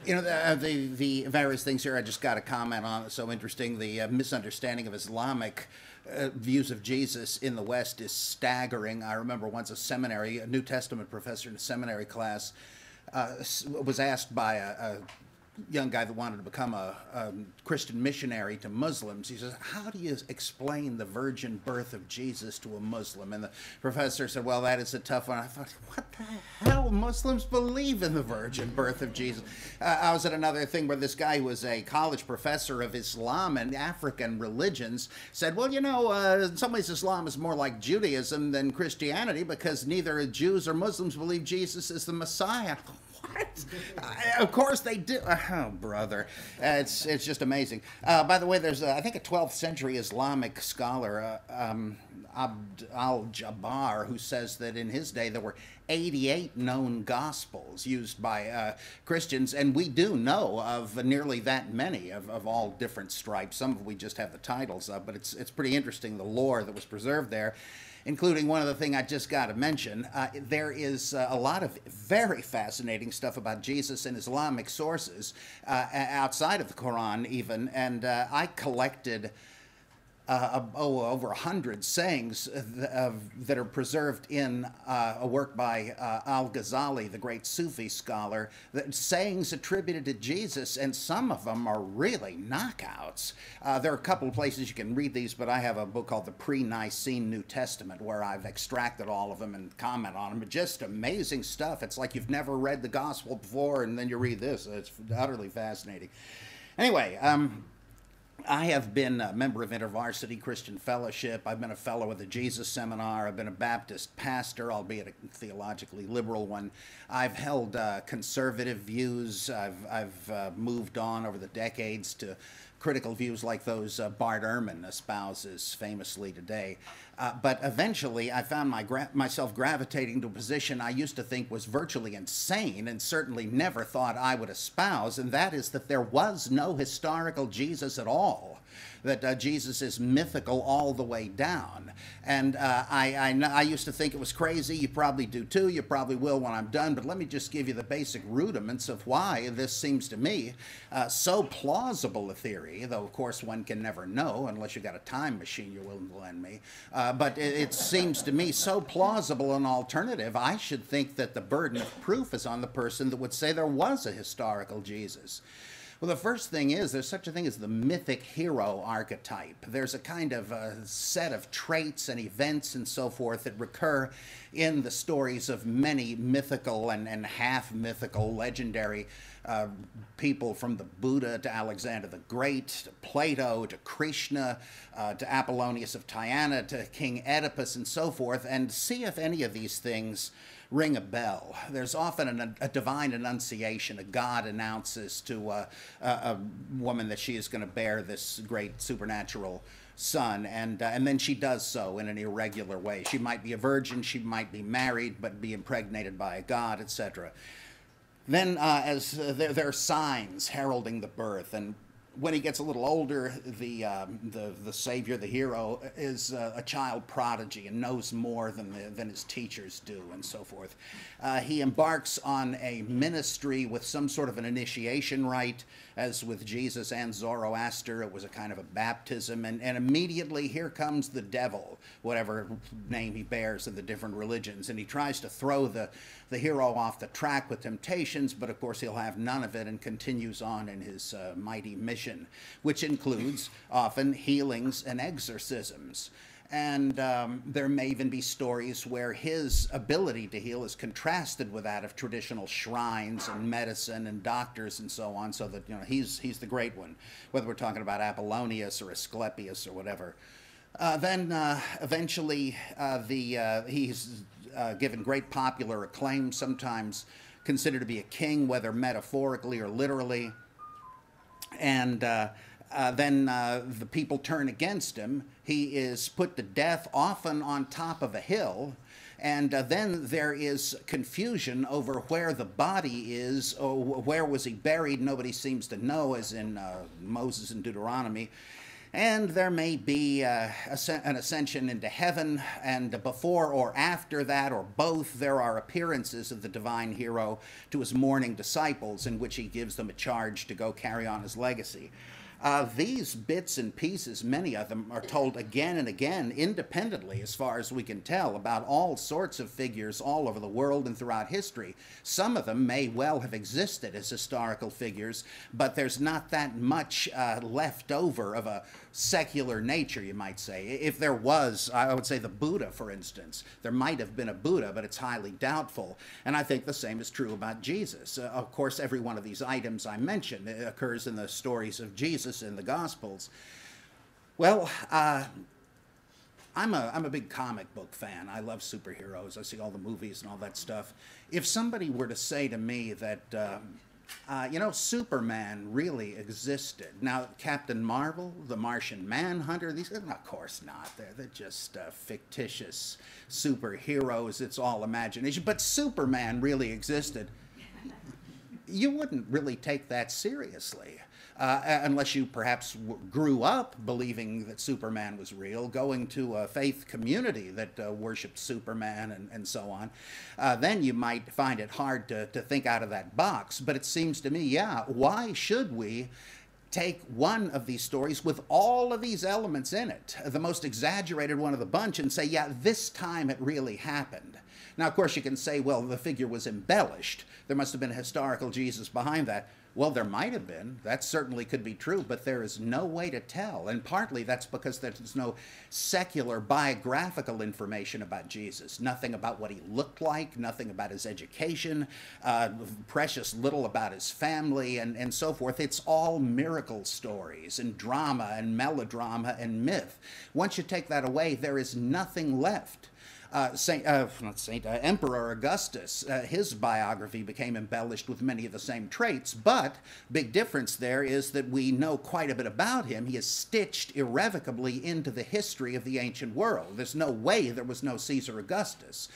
you know, the, uh, the, the various things here I just got a comment on. So interesting. The uh, misunderstanding of Islamic uh, views of Jesus in the West is staggering. I remember once a seminary, a New Testament professor in a seminary class, uh, was asked by a, a young guy that wanted to become a, a, Christian missionary to Muslims. He says, How do you explain the virgin birth of Jesus to a Muslim? And the professor said, Well, that is a tough one. I thought, What the hell? Muslims believe in the virgin birth of Jesus. Uh, I was at another thing where this guy who was a college professor of Islam and African religions said, Well, you know, uh, in some ways Islam is more like Judaism than Christianity because neither Jews or Muslims believe Jesus is the Messiah what? Uh, of course they do. Oh, brother, it's it's just amazing. Uh, by the way, there's uh, I think a 12th century Islamic scholar, uh, um, Abd al Jabbar, who says that in his day there were 88 known gospels used by uh, Christians, and we do know of nearly that many of, of all different stripes. Some of we just have the titles of, but it's it's pretty interesting the lore that was preserved there including one of the thing I just got to mention. Uh, there is uh, a lot of very fascinating stuff about Jesus in Islamic sources uh, outside of the Quran, even, and uh, I collected uh, oh, over a hundred sayings that are preserved in uh, a work by uh, Al Ghazali, the great Sufi scholar, that sayings attributed to Jesus, and some of them are really knockouts. Uh, there are a couple of places you can read these, but I have a book called the Pre Nicene New Testament where I've extracted all of them and comment on them. Just amazing stuff. It's like you've never read the gospel before, and then you read this. It's utterly fascinating. Anyway, um, I have been a member of InterVarsity Christian Fellowship. I've been a fellow of the Jesus Seminar. I've been a Baptist pastor, albeit a theologically liberal one. I've held uh, conservative views. I've, I've uh, moved on over the decades to critical views like those uh, Bart Ehrman espouses famously today. Uh, but eventually, I found my gra- myself gravitating to a position I used to think was virtually insane and certainly never thought I would espouse, and that is that there was no historical Jesus at all that uh, Jesus is mythical all the way down. And uh, I, I, I, used to think it was crazy. You probably do too. You probably will when I'm done. But let me just give you the basic rudiments of why this seems to me uh, so plausible a theory, though, of course, one can never know unless you've got a time machine you're willing to lend me. Uh, but it, it seems to me so plausible an alternative, I should think that the burden of proof is on the person that would say there was a historical Jesus. Well, the first thing is there's such a thing as the mythic hero archetype. There's a kind of a set of traits and events and so forth that recur in the stories of many mythical and, and half mythical, legendary uh, people from the Buddha to Alexander the Great, to Plato, to Krishna, uh, to Apollonius of Tyana, to King Oedipus, and so forth, and see if any of these things ring a bell. There's often an, a divine annunciation. A God announces to a, a, a woman that she is going to bear this great supernatural son, and uh, and then she does so in an irregular way. She might be a virgin, she might be married, but be impregnated by a god, etc. Then, uh, as uh, there, there are signs heralding the birth, and when he gets a little older, the um, the the savior, the hero, is uh, a child prodigy and knows more than the, than his teachers do, and so forth. Uh, he embarks on a ministry with some sort of an initiation rite, as with Jesus and Zoroaster, it was a kind of a baptism, and, and immediately here comes the devil, whatever name he bears in the different religions, and he tries to throw the the hero off the track with temptations, but of course he'll have none of it and continues on in his uh, mighty mission, which includes often healings and exorcisms. And um, there may even be stories where his ability to heal is contrasted with that of traditional shrines and medicine and doctors and so on, so that you know he's he's the great one, whether we're talking about Apollonius or Asclepius or whatever. Uh, then uh, eventually uh, the uh, he's uh, given great popular acclaim, sometimes considered to be a king, whether metaphorically or literally. And uh, then uh, the people turn against him. He is put to death, often on top of a hill. And uh, then there is confusion over where the body is, or where was he buried. Nobody seems to know, as in uh, Moses and Deuteronomy. And there may be uh, an ascension into heaven, and before or after that, or both, there are appearances of the divine hero to his mourning disciples in which he gives them a charge to go carry on his legacy. Uh, these bits and pieces, many of them, are told again and again independently, as far as we can tell, about all sorts of figures all over the world and throughout history. Some of them may well have existed as historical figures, but there's not that much uh, left over of a secular nature, you might say. If there was, I would say the Buddha, for instance, there might have been a Buddha, but it's highly doubtful. And I think the same is true about Jesus. Uh, of course, every one of these items I mentioned occurs in the stories of Jesus in the Gospels. Well, uh, I'm a, I'm a big comic book fan. I love superheroes. I see all the movies and all that stuff. If somebody were to say to me that, um, uh, you know, Superman really existed. Now, Captain Marvel, the Martian Manhunter, these, of course not. They're, they're just uh, fictitious superheroes. It's all imagination. But Superman really existed. You wouldn't really take that seriously uh, unless you perhaps grew up believing that Superman was real, going to a faith community that uh, Superman and, and so on, uh, then you might find it hard to, to think out of that box. But it seems to me, yeah, why should we? take one of these stories with all of these elements in it, the most exaggerated one of the bunch, and say, yeah, this time it really happened. Now, of course, you can say, well, the figure was embellished. There must have been a historical Jesus behind that. Well, there might have been. That certainly could be true, but there is no way to tell. And partly that's because there's no secular biographical information about Jesus. Nothing about what he looked like, nothing about his education, uh, precious little about his family, and, and so forth. It's all miracle stories and drama and melodrama and myth. Once you take that away, there is nothing left uh, Saint, uh, not Saint, uh, Emperor Augustus, uh, his biography became embellished with many of the same traits, but big difference there is that we know quite a bit about him. He is stitched irrevocably into the history of the ancient world. There's no way there was no Caesar Augustus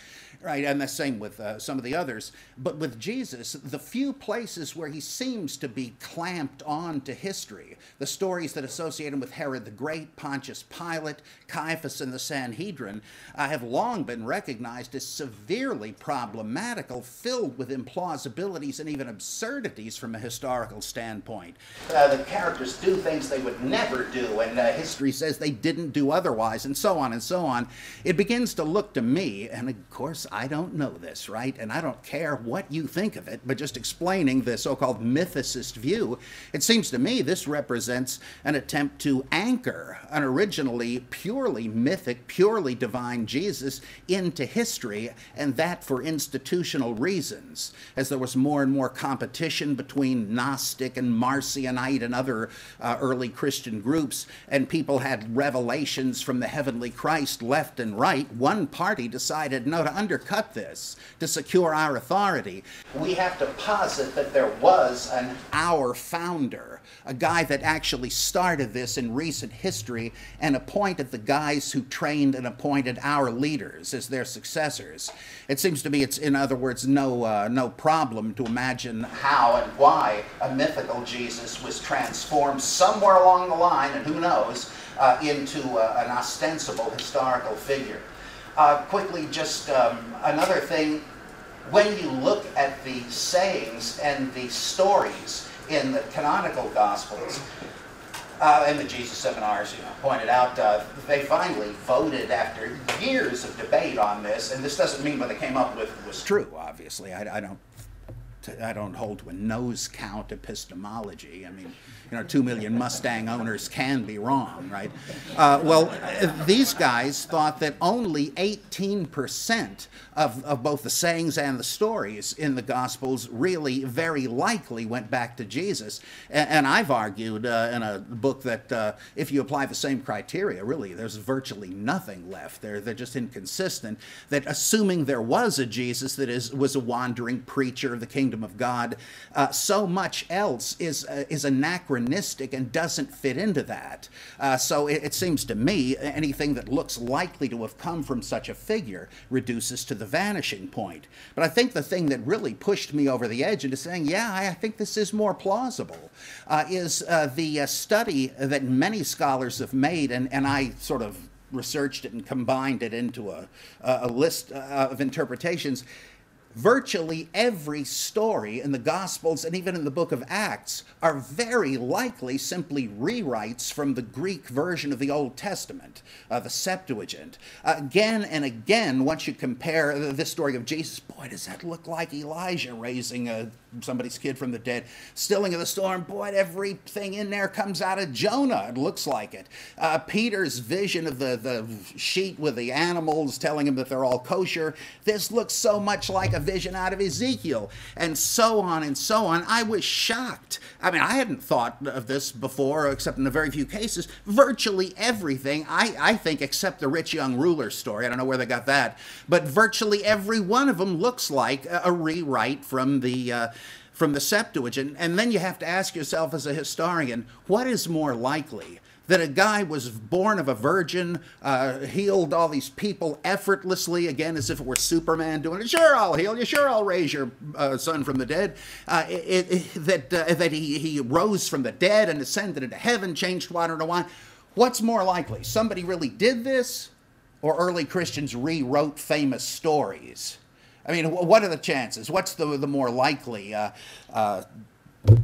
right? And the same with uh, some of the others. But with Jesus, the few places where he seems to be clamped on to history, the stories that associate him with Herod the Great, Pontius Pilate, Caiaphas, and the Sanhedrin, uh, have long been recognized as severely problematical, filled with implausibilities and even absurdities from a historical standpoint. Uh, the characters do things they would never do, and uh, history says they didn't do otherwise, and so on and so on. It begins to look to me, and of course, I don't know this, right? And I don't care what you think of it, but just explaining the so called mythicist view, it seems to me this represents an attempt to anchor an originally purely mythic, purely divine Jesus into history, and that for institutional reasons, as there was more and more competition between Gnostic and Marcionite and other uh, early Christian groups, and people had revelations from the heavenly Christ left and right. One party decided, no, to under undercut this to secure our authority. We have to posit that there was an our founder, a guy that actually started this in recent history and appointed the guys who trained and appointed our leaders as their successors. It seems to me it's, in other words, no, uh, no problem to imagine how and why a mythical Jesus was transformed somewhere along the line, and who knows, uh, into uh, an ostensible historical figure. Uh, quickly, just um, another thing. When you look at the sayings and the stories in the canonical Gospels, uh, and the Jesus seminars, you know, pointed out, uh, they finally voted after years of debate on this, and this doesn't mean what they came up with was true. Obviously, I, I don't, I don't hold to a nose count epistemology. I mean, you know, two million Mustang owners can be wrong, right? Uh, well, these guys thought that only 18% of, of both the sayings and the stories in the Gospels really very likely went back to Jesus. And, and I've argued uh, in a book that uh, if you apply the same criteria, really, there's virtually nothing left. They're, they're just inconsistent. That assuming there was a Jesus that is, was a wandering preacher of the kingdom kingdom of God, uh, so much else is, uh, is anachronistic and doesn't fit into that. Uh, so it, it seems to me anything that looks likely to have come from such a figure reduces to the vanishing point. But I think the thing that really pushed me over the edge into saying, yeah, I, I think this is more plausible, uh, is uh, the uh, study that many scholars have made, and, and I sort of researched it and combined it into a, a list of interpretations virtually every story in the Gospels and even in the book of Acts are very likely simply rewrites from the Greek version of the Old Testament, uh, the Septuagint. Uh, again and again, once you compare this story of Jesus, boy, does that look like Elijah raising a somebody's kid from the dead. Stilling of the storm, boy, everything in there comes out of Jonah. It looks like it. Uh, Peter's vision of the, the sheet with the animals telling him that they're all kosher. This looks so much like a vision out of Ezekiel, and so on and so on. I was shocked. I mean, I hadn't thought of this before, except in a very few cases. Virtually everything, I, I think, except the rich young ruler story. I don't know where they got that. But virtually every one of them looks like a, a rewrite from the. Uh, from the Septuagint. And then you have to ask yourself as a historian, what is more likely? That a guy was born of a virgin, uh, healed all these people effortlessly, again, as if it were Superman doing it. Sure, I'll heal you. Sure, I'll raise your uh, son from the dead. Uh, it, it, that uh, that he, he rose from the dead and ascended into heaven, changed water into wine. What's more likely? Somebody really did this, or early Christians rewrote famous stories? I mean, what are the chances? What's the, the more likely uh, uh,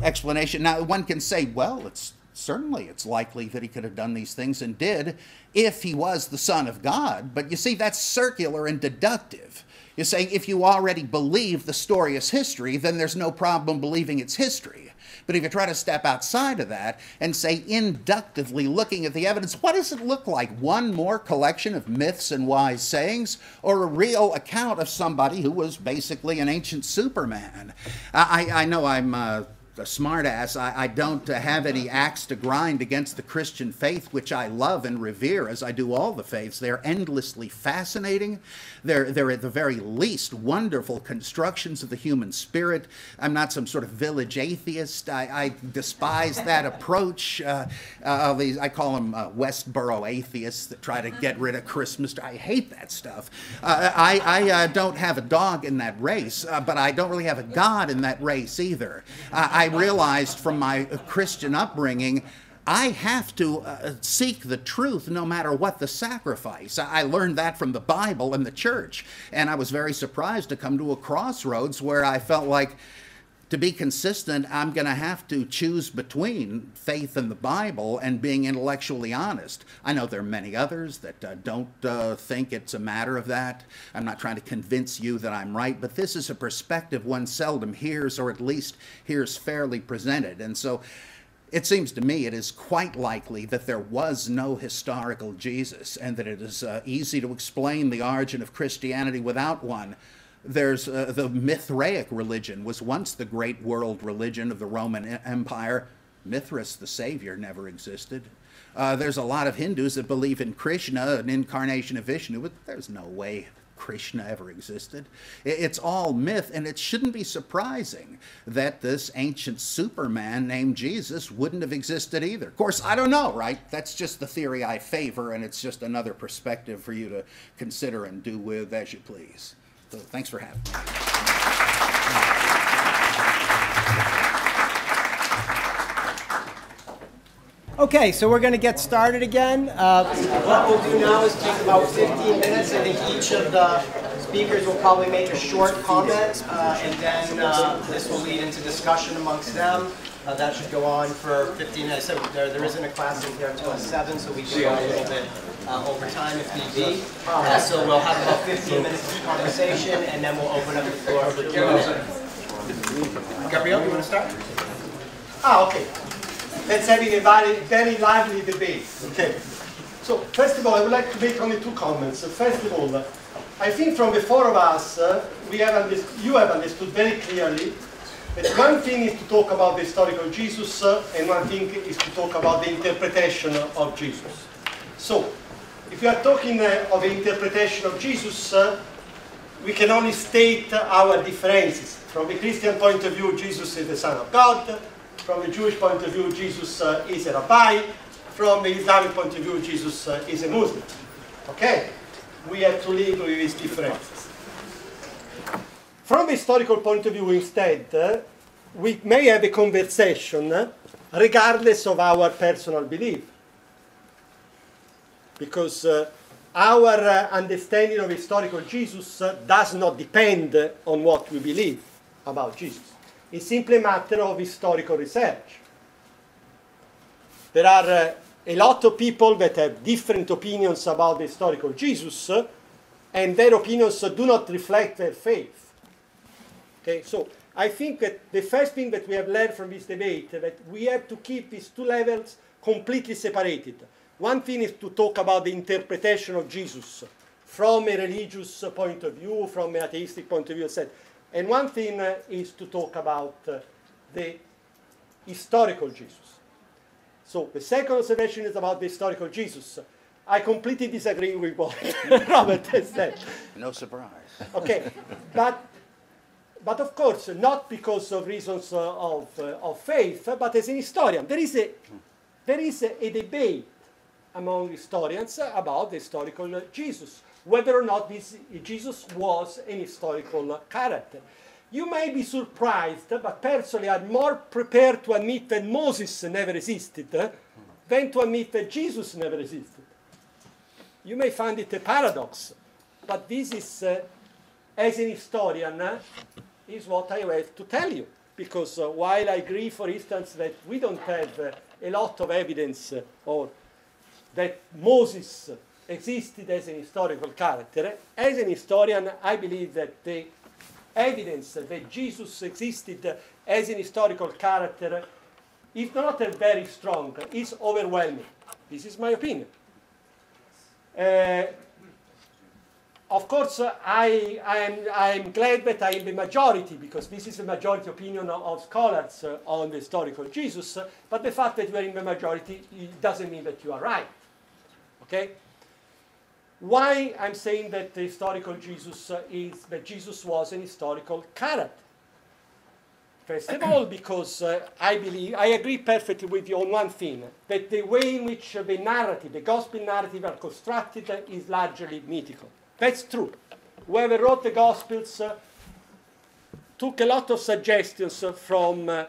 explanation? Now, one can say, well, it's certainly it's likely that he could have done these things and did if he was the Son of God. But you see, that's circular and deductive. You're saying if you already believe the story is history, then there's no problem believing it's history. But if you try to step outside of that and say inductively looking at the evidence, what does it look like? One more collection of myths and wise sayings, or a real account of somebody who was basically an ancient Superman? I, I know I'm. Uh, a smartass. I, I don't uh, have any axe to grind against the Christian faith, which I love and revere, as I do all the faiths. They're endlessly fascinating. They're, they're at the very least wonderful constructions of the human spirit. I'm not some sort of village atheist. I, I despise that approach. Uh, uh, these, I call them uh, Westboro atheists that try to get rid of Christmas. I hate that stuff. Uh, I, I uh, don't have a dog in that race, uh, but I don't really have a God in that race either. I realized from my Christian upbringing I have to uh, seek the truth no matter what the sacrifice. I learned that from the Bible and the church. And I was very surprised to come to a crossroads where I felt like to be consistent, I'm going to have to choose between faith and the Bible and being intellectually honest. I know there are many others that uh, don't uh, think it's a matter of that. I'm not trying to convince you that I'm right, but this is a perspective one seldom hears, or at least hears fairly presented. And so it seems to me it is quite likely that there was no historical Jesus and that it is uh, easy to explain the origin of Christianity without one. There's uh, the Mithraic religion was once the great world religion of the Roman Empire. Mithras, the savior, never existed. Uh, there's a lot of Hindus that believe in Krishna, an incarnation of Vishnu, but there's no way Krishna ever existed. It's all myth, and it shouldn't be surprising that this ancient Superman named Jesus wouldn't have existed either. Of course, I don't know, right? That's just the theory I favor, and it's just another perspective for you to consider and do with as you please. So thanks for having me. Okay, so we're going to get started again. Uh, what we'll do now is take about 15 minutes. I think each of the speakers will probably make a short comment, uh, and then uh, this will lead into discussion amongst them. Uh, that should go on for 15 minutes. So there, there isn't a class in here until 7, so we can go a little bit uh, over time if need be. Uh, so we'll have about 15 minutes of conversation, and then we'll open up the floor for Q&A. Gabriel, you want to start? Ah, okay. Let's have a very, very lively debate. Okay. So first of all, I would like to make only two comments. First of all, I think from the four of us, uh, we have you have understood very clearly one thing is to talk about the historical Jesus, uh, and one thing is to talk about the interpretation of Jesus. So, if we are talking uh, of the interpretation of Jesus, uh, we can only state our differences. From a Christian point of view, Jesus is the Son of God. From a Jewish point of view, Jesus uh, is a rabbi. From the Islamic point of view, Jesus uh, is a Muslim. Okay? We have to live with these differences. From a historical point of view, instead, uh, we may have a conversation uh, regardless of our personal belief. Because uh, our uh, understanding of historical Jesus uh, does not depend on what we believe about Jesus. It's simply a matter of historical research. There are uh, a lot of people that have different opinions about the historical Jesus, and their opinions do not reflect their faith. Okay, so I think that the first thing that we have learned from this debate is that we have to keep these two levels completely separated. One thing is to talk about the interpretation of Jesus from a religious point of view, from an atheistic point of view, etc. And one thing uh, is to talk about uh, the historical Jesus. So the second observation is about the historical Jesus. I completely disagree with what Robert has said. No surprise. Okay, but but of course not because of reasons uh, of, uh, of faith, but as an historian, there is a there is a, a debate among historians about the historical Jesus, whether or not this Jesus was an historical character. You may be surprised, but personally, I'm more prepared to admit that Moses never existed than to admit that Jesus never existed. You may find it a paradox, but this is, uh, as an historian, uh, is what I have to tell you. Because uh, while I agree, for instance, that we don't have uh, a lot of evidence uh, or that Moses existed as an historical character, as an historian, I believe that the evidence that Jesus existed as an historical character is not a very strong, is overwhelming. This is my opinion. Uh, of course, uh, I, I'm, I'm glad that I am the majority because this is the majority opinion of, of scholars uh, on the historical Jesus. uh, but the fact that you are in the majority it doesn't mean that you are right. Okay? Why I'm saying that the historical Jesus uh, is that Jesus was an historical character? First of all, because uh, I believe I agree perfectly with you on one thing that the way in which the narrative, the gospel narrative, are constructed is largely mythical. That's true. Whoever wrote the Gospels uh, took a lot of suggestions uh, from uh,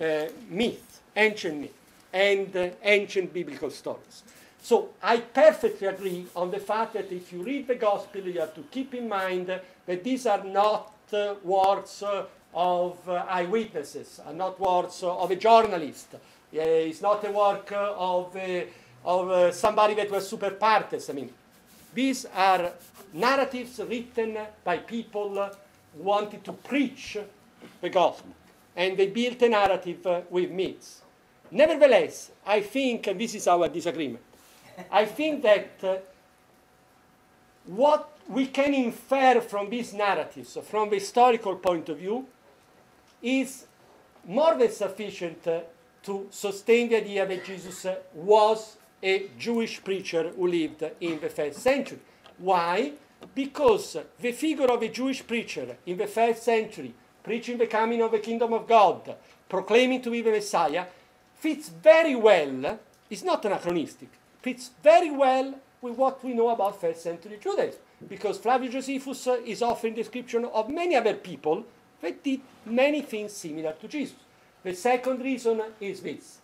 uh, myth, ancient myth, and uh, ancient biblical stories. So I perfectly agree on the fact that if you read the Gospel, you have to keep in mind that these are not uh, words of eyewitnesses, are not words of a journalist. It's not a work of, of somebody that was super partes. I mean, these are narratives written by people who wanted to preach the gospel. And they built a narrative with myths. Nevertheless, I think, this is our disagreement, I think that uh, what we can infer from these narratives, from the historical point of view, is more than sufficient uh, to sustain the idea that Jesus uh, was a Jewish preacher who lived in the first century. Why? Because the figure of a Jewish preacher in the first century, preaching the coming of the kingdom of God, proclaiming to be the Messiah, fits very well, it's not anachronistic, fits very well with what we know about first century Judaism. Because Flavius Josephus uh, is offering description of many other people that did many things similar to Jesus. The second reason is this.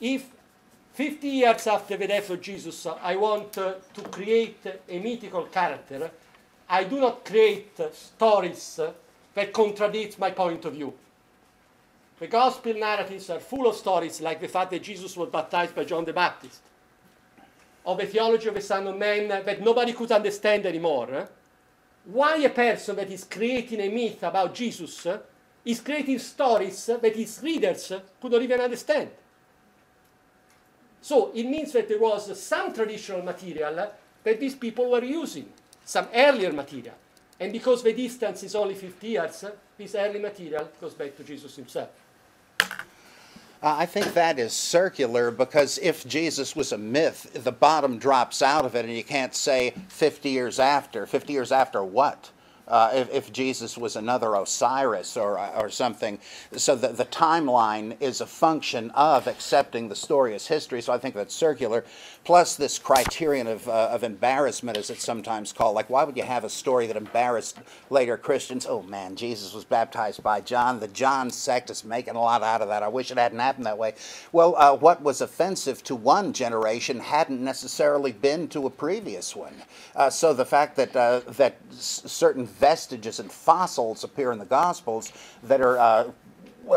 If 50 years after the death of Jesus, I want uh, to create a mythical character, I do not create stories uh, that contradict my point of view. The gospel narratives are full of stories like the fact that Jesus was baptized by John the Baptist, of the theology of the Son of Man that nobody could understand anymore. eh? Why a person that is creating a myth about Jesus eh, is creating stories that his readers eh, could not even understand? So it means that there was some traditional material that these people were using, some earlier material. And because the distance is only 50 years, this early material goes back to Jesus himself. Uh, I think that is circular because if Jesus was a myth, the bottom drops out of it, and you can't say 50 years after. 50 years after what? Uh, if, if Jesus was another Osiris or, or something. So the, the timeline is a function of accepting the story as history, so I think that's circular. Plus, this criterion of, uh, of embarrassment, as it's sometimes called. Like, why would you have a story that embarrassed later Christians? Oh man, Jesus was baptized by John. The John sect is making a lot out of that. I wish it hadn't happened that way. Well, uh, what was offensive to one generation hadn't necessarily been to a previous one. Uh, so the fact that, uh, that certain vestiges and fossils appear in the Gospels that are uh,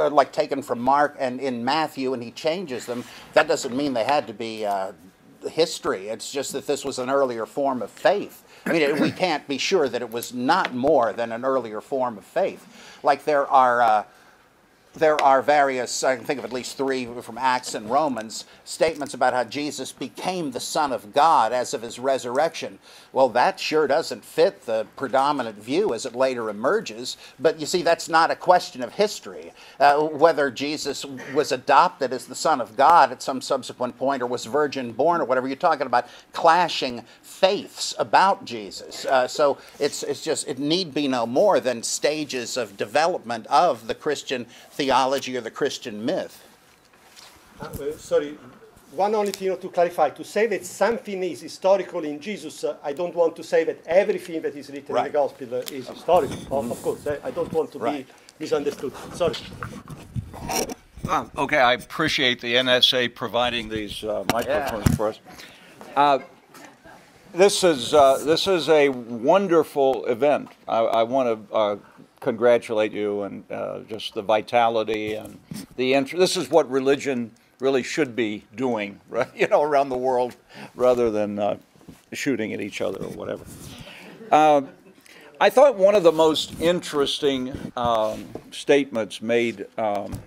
like taken from Mark and in Matthew, and he changes them. That doesn't mean they had to be uh, history. It's just that this was an earlier form of faith. I mean, it, we can't be sure that it was not more than an earlier form of faith. Like there are. Uh, there are various, I can think of at least three from Acts and Romans, statements about how Jesus became the Son of God as of his resurrection. Well, that sure doesn't fit the predominant view as it later emerges, but you see, that's not a question of history. Uh, whether Jesus was adopted as the Son of God at some subsequent point or was virgin born or whatever, you're talking about clashing faiths about Jesus. Uh, so it's, it's just, it need be no more than stages of development of the Christian theology or the Christian myth. Uh, uh, sorry, one only thing to clarify. To say that something is historical in Jesus, uh, I don't want to say that everything that is written in the Gospel uh, is historical. Of, of course, I, I don't want to Right. be misunderstood. Sorry. Um, okay, I appreciate the NSA providing these uh, microphones for us. Uh, this is uh, this is a wonderful event. I, I want to uh, congratulate you and uh, just the vitality and the interest. This is what religion really should be doing, right? You know, around the world, rather than uh, shooting at each other or whatever. Uh, I thought one of the most interesting um, statements made. Um,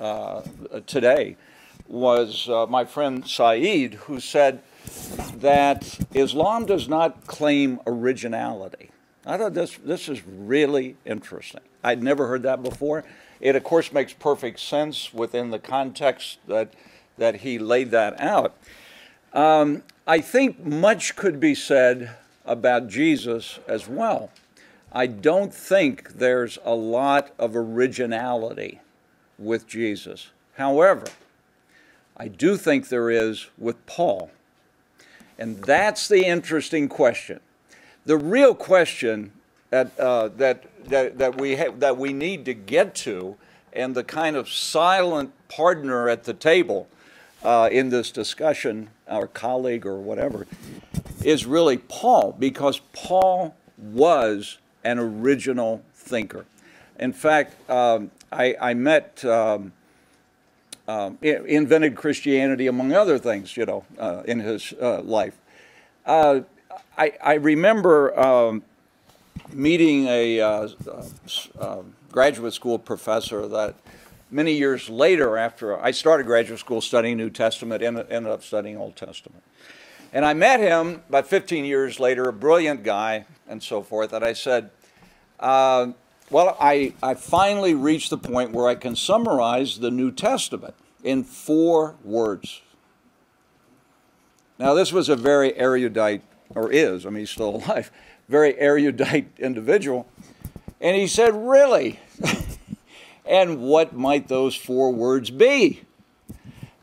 uh, today was uh, my friend Saeed, who said that Islam does not claim originality. I thought this, this is really interesting. I'd never heard that before. It, of course, makes perfect sense within the context that, that he laid that out. Um, I think much could be said about Jesus as well. I don't think there's a lot of originality with Jesus. However, I do think there is with Paul. And that's the interesting question. The real question that, uh, that, that, that, we ha- that we need to get to, and the kind of silent partner at the table uh, in this discussion, our colleague or whatever, is really Paul, because Paul was an original thinker. In fact, um, I, I, met um, um, invented Christianity among other things, you know, uh, in his uh, life. I, I, remember um, meeting a uh, uh, graduate school professor that many years later, after I started graduate school studying New Testament, ended, ended up studying Old Testament. And I met him about 15 years later, a brilliant guy and so forth, and I said, uh, well, I, I finally reached the point where I can summarize the New Testament in four words. Now, this was a very erudite, or is, I mean, he's still alive, very erudite individual. And he said, Really? and what might those four words be?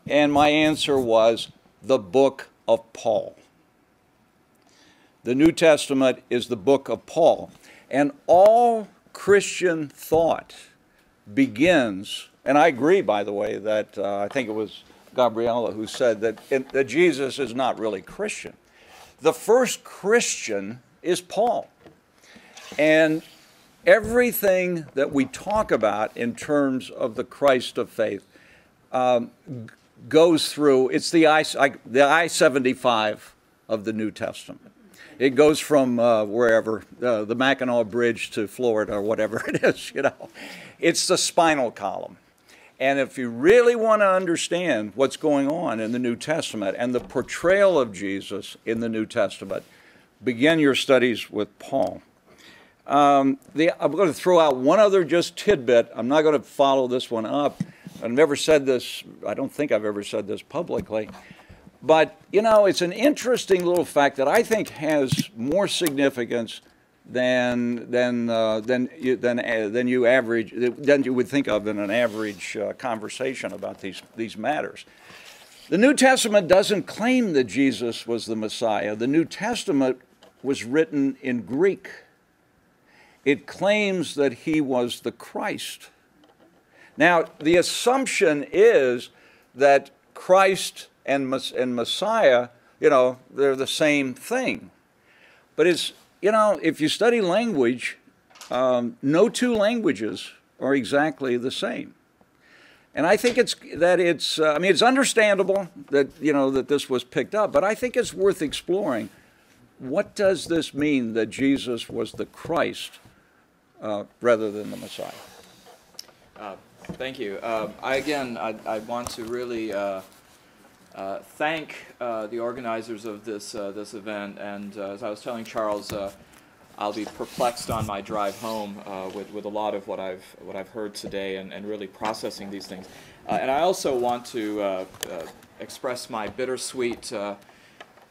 And my answer was, The book of Paul. The New Testament is the book of Paul. And all Christian thought begins, and I agree, by the way, that uh, I think it was Gabriella who said that, that Jesus is not really Christian. The first Christian is Paul. And everything that we talk about in terms of the Christ of faith um, goes through, it's the I, the I 75 of the New Testament. It goes from uh, wherever, uh, the Mackinac Bridge to Florida or whatever it is, you know. It's the spinal column. And if you really want to understand what's going on in the New Testament and the portrayal of Jesus in the New Testament, begin your studies with Paul. Um, the, I'm going to throw out one other just tidbit. I'm not going to follow this one up. I've never said this, I don't think I've ever said this publicly. But, you know, it's an interesting little fact that I think has more significance than than uh, than you, than uh, than you average than you would think of in an average uh, conversation about these these matters. The New Testament doesn't claim that Jesus was the Messiah. The New Testament was written in Greek. It claims that he was the Christ. Now, the assumption is that Christ and, and Messiah, you know, they're the same thing. But it's, you know, if you study language, um, no two languages are exactly the same. And I think it's that it's, uh, I mean, it's understandable that, you know, that this was picked up, but I think it's worth exploring. What does this mean that Jesus was the Christ uh, rather than the Messiah? Uh, thank you. Uh, I, again, I, I, want to really uh, uh, thank the organizers of this, this event. And as I was telling Charles, I'll be perplexed on my drive home uh, with, with a lot of what I've, what I've heard today and, and really processing these things. Uh, and I also want to uh, uh express my bittersweet uh,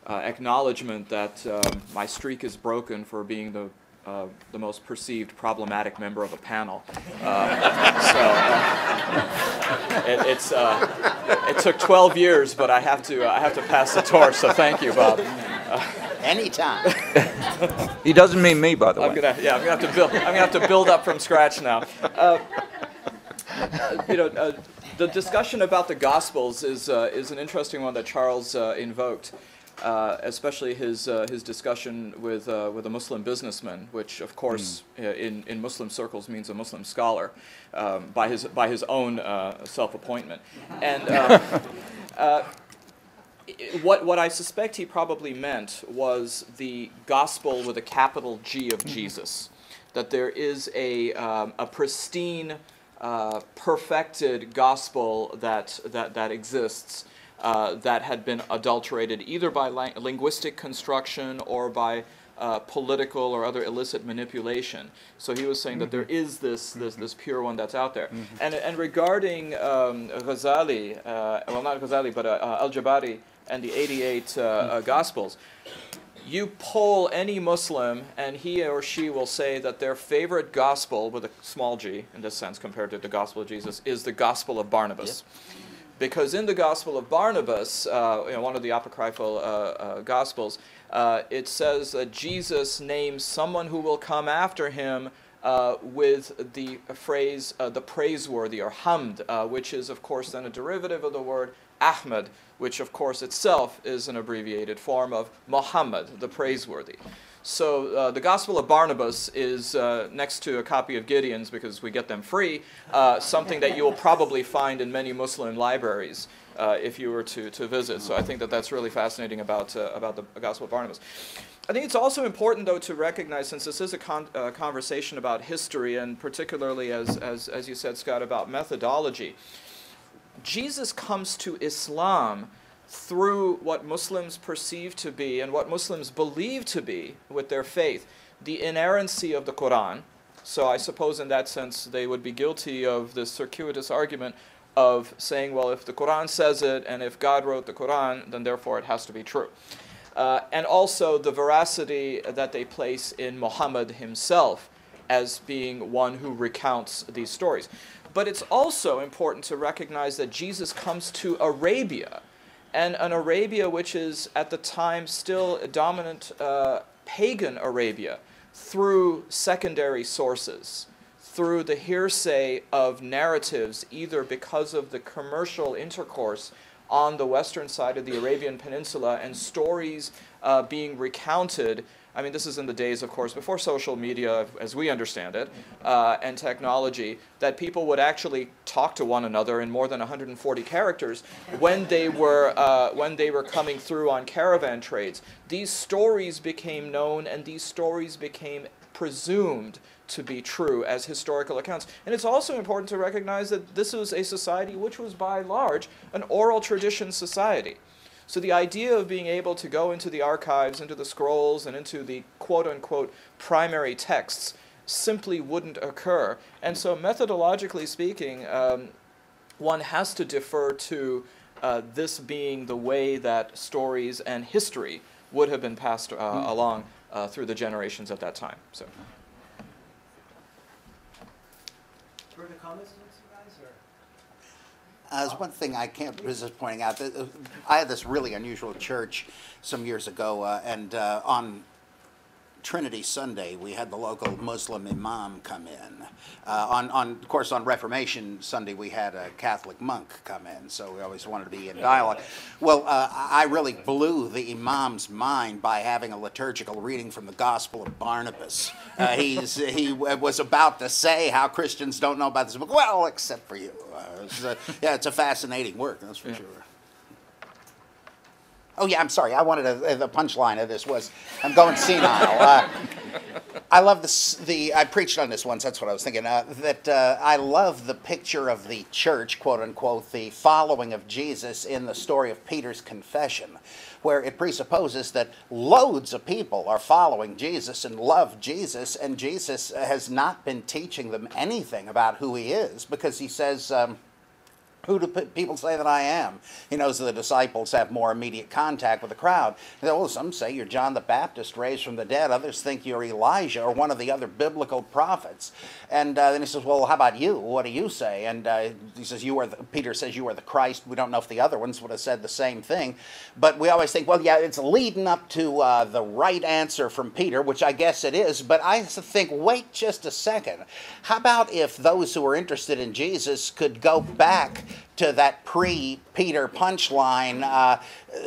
uh, acknowledgement that um, my streak is broken for being the, the most perceived problematic member of a panel. so it, it's, it took 12 years, but I have to, I have to pass the torch, so thank you, Bob. Anytime. he doesn't mean me, by the I'm way. Gonna, yeah, I'm gonna have to build. I'm gonna have to build up from scratch now. Uh, you know, uh, the discussion about the Gospels is uh, is an interesting one that Charles uh, invoked. Uh, especially his uh, his discussion with uh, with a Muslim businessman, which of course mm. in in Muslim circles means a Muslim scholar, um, by his by his own self appointment, and what, what I suspect he probably meant was the gospel with a capital G of Jesus. That there is a, um, a pristine, uh, perfected gospel that, that, that exists uh, that had been adulterated either by linguistic construction or by uh, political or other illicit manipulation. So he was saying mm -hmm. that there mm-hmm. this, this, mm-hmm. this pure one that's out there. Mm -hmm. And, and regarding um, Ghazali, uh, well, not Ghazali, but uh, uh Al Jabari, and the 88 uh, uh, Gospels. You poll any Muslim, and he or she will say that their favorite gospel, with a small g in this sense compared to the gospel of Jesus, is the gospel of Barnabas. Yep. Because in the gospel of Barnabas, uh, you know, one of the apocryphal uh, uh, gospels, uh, it says that Jesus names someone who will come after him uh, with the phrase uh, the praiseworthy or hamd, which is, of course, then a derivative of the word Ahmed, which of course itself is an abbreviated form of Muhammad, the praiseworthy. So uh, the Gospel of Barnabas is uh, next to a copy of Gideon's because we get them free, uh, something that you'll probably find in many Muslim libraries uh, if you were to, to visit. So I think that that's really fascinating about, uh, about the Gospel of Barnabas. I think it's also important, though, to recognize, since this is a con uh, conversation about history, and particularly, as, as, as you said, Scott, about methodology, Jesus comes to Islam through what Muslims perceive to be and what Muslims believe to be with their faith the inerrancy of the Quran. So I suppose in that sense they would be guilty of this circuitous argument of saying, well, if the Quran says it and if God wrote the Quran, then therefore it has to be true. Uh, and also the veracity that they place in Muhammad himself as being one who recounts these stories. But it's also important to recognize that Jesus comes to Arabia, and an Arabia which is at the time still a dominant uh, pagan Arabia, through secondary sources, through the hearsay of narratives, either because of the commercial intercourse on the western side of the Arabian Peninsula and stories uh, being recounted I mean, this is in the days, of course, before social media, as we understand it, uh, and technology, that people would actually talk to one another in more than 140 characters when they were uh, when they were coming through on caravan trades. These stories became known, and these stories became presumed to be true as historical accounts. And it's also important to recognize that this was a society which was, by large, an oral tradition society. So the idea of being able to go into the archives, into the scrolls, and into the quote unquote primary texts simply wouldn't occur. And so, methodologically speaking, um, one has to defer to uh, this being the way that stories and history would have been passed uh, mm. along uh, through the generations at that time. So. Further comments, guys, or? Uh, there's one thing I can't resist pointing out. Uh, I had this really unusual church some years ago, uh, and uh, on Trinity Sunday, we had the local Muslim imam come in. Uh, on, on, of course, on Reformation Sunday, we had a Catholic monk come in, so we always wanted to be in dialogue. Well, uh, I really blew the imam's mind by having a liturgical reading from the Gospel of Barnabas. Uh, he's, he was about to say how Christians don't know about this book. Well, except for you. Uh, it's a, yeah, it's a fascinating work, that's for Yeah. sure. Oh yeah, I'm sorry. I wanted a, the punchline of this was I'm going senile. Uh, I love this. The I preached on this once. That's what I was thinking. Uh, that uh, I love the picture of the church, quote unquote, the following of Jesus in the story of Peter's confession, where it presupposes that loads of people are following Jesus and love Jesus, and Jesus has not been teaching them anything about who he is because he says. Um, who do people say that I am? He knows that the disciples have more immediate contact with the crowd. Well, some say you're John the Baptist raised from the dead. Others think you're Elijah or one of the other biblical prophets. And uh, then he says, Well, how about you? What do you say? And uh, he says, You are Peter says, You are the Christ. We don't know if the other ones would have said the same thing. But we always think, Well, yeah, it's leading up to uh, the right answer from Peter, which I guess it is. But I think, Wait just a second. How about if those who are interested in Jesus could go back to that pre Peter punchline uh,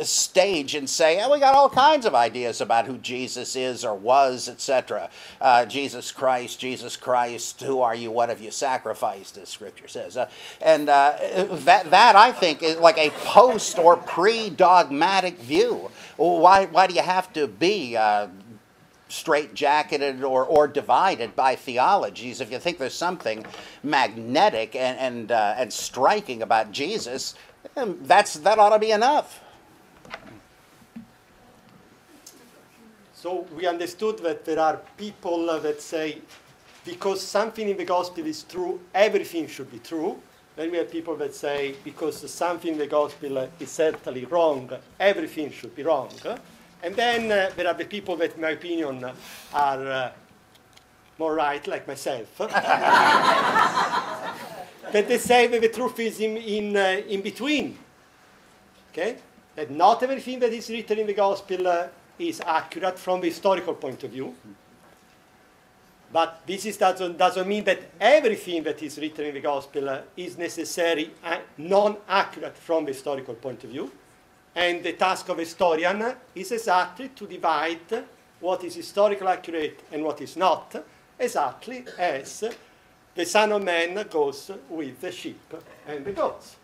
stage and say, oh, we got all kinds of ideas about who Jesus is or was, etc. Uh, Jesus Christ, Jesus Christ, who are you? What have you sacrificed? As Scripture says, uh, and uh, that that I think is like a post or pre dogmatic view. Why why do you have to be? Uh, straight jacketed or, or divided by theologies. If you think there's something magnetic and, and, uh, and striking about Jesus, um, that's, that ought to be enough. So we understood that there are people that say because something in the gospel is true, everything should be true. Then we have people that say because something in the gospel is certainly wrong, everything should be wrong. And then uh, there are the people that, in my opinion, are uh, more right, like myself. that they say that the truth is in, in, uh, in between. Okay? That not everything that is written in the gospel uh, is accurate from the historical point of view. But this is, doesn't, doesn't mean that everything that is written in the gospel uh, is necessarily uh, non-accurate from the historical point of view. And the task of historian is exactly to divide what is historically accurate and what is not, exactly as the Son of Man goes with the sheep and the goats.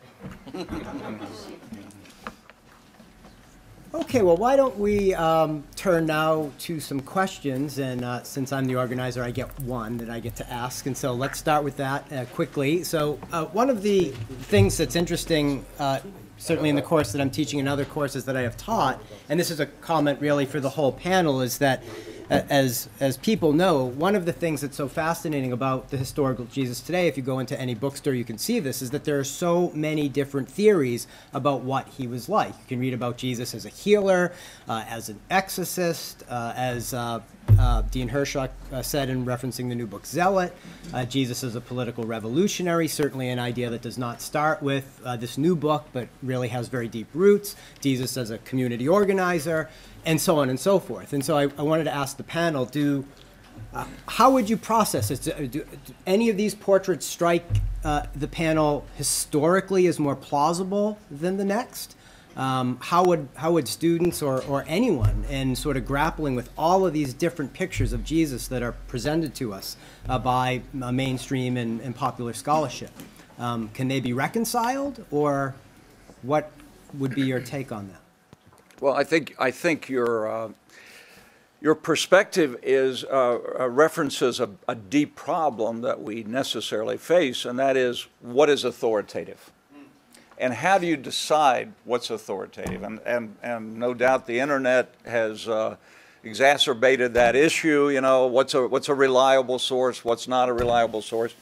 Okay, well, why don't we um, turn now to some questions? And uh, since I'm the organizer, I get one that I get to ask. And so let's start with that uh, quickly. So, uh, one of the things that's interesting, uh, certainly in the course that I'm teaching and other courses that I have taught, and this is a comment really for the whole panel, is that as as people know, one of the things that's so fascinating about the historical Jesus today, if you go into any bookstore, you can see this, is that there are so many different theories about what he was like. You can read about Jesus as a healer, uh, as an exorcist, uh, as uh, uh, Dean Hershock uh, said in referencing the new book Zealot, uh, Jesus is a political revolutionary, certainly an idea that does not start with uh, this new book, but really has very deep roots. Jesus as a community organizer, and so on and so forth. And so I, I wanted to ask the panel: Do uh, how would you process it? Do, do any of these portraits strike uh, the panel historically as more plausible than the next? Um, how would how would students or, or anyone in sort of grappling with all of these different pictures of Jesus that are presented to us uh, by uh, mainstream and, and popular scholarship, um, can they be reconciled, or what would be your take on that? Well, I think I think your uh, your perspective is uh, uh, references a, a deep problem that we necessarily face, and that is what is authoritative, and how do you decide what's authoritative? And and and no doubt the internet has. Uh, exacerbated that issue you know what's a what's a reliable source what's not a reliable source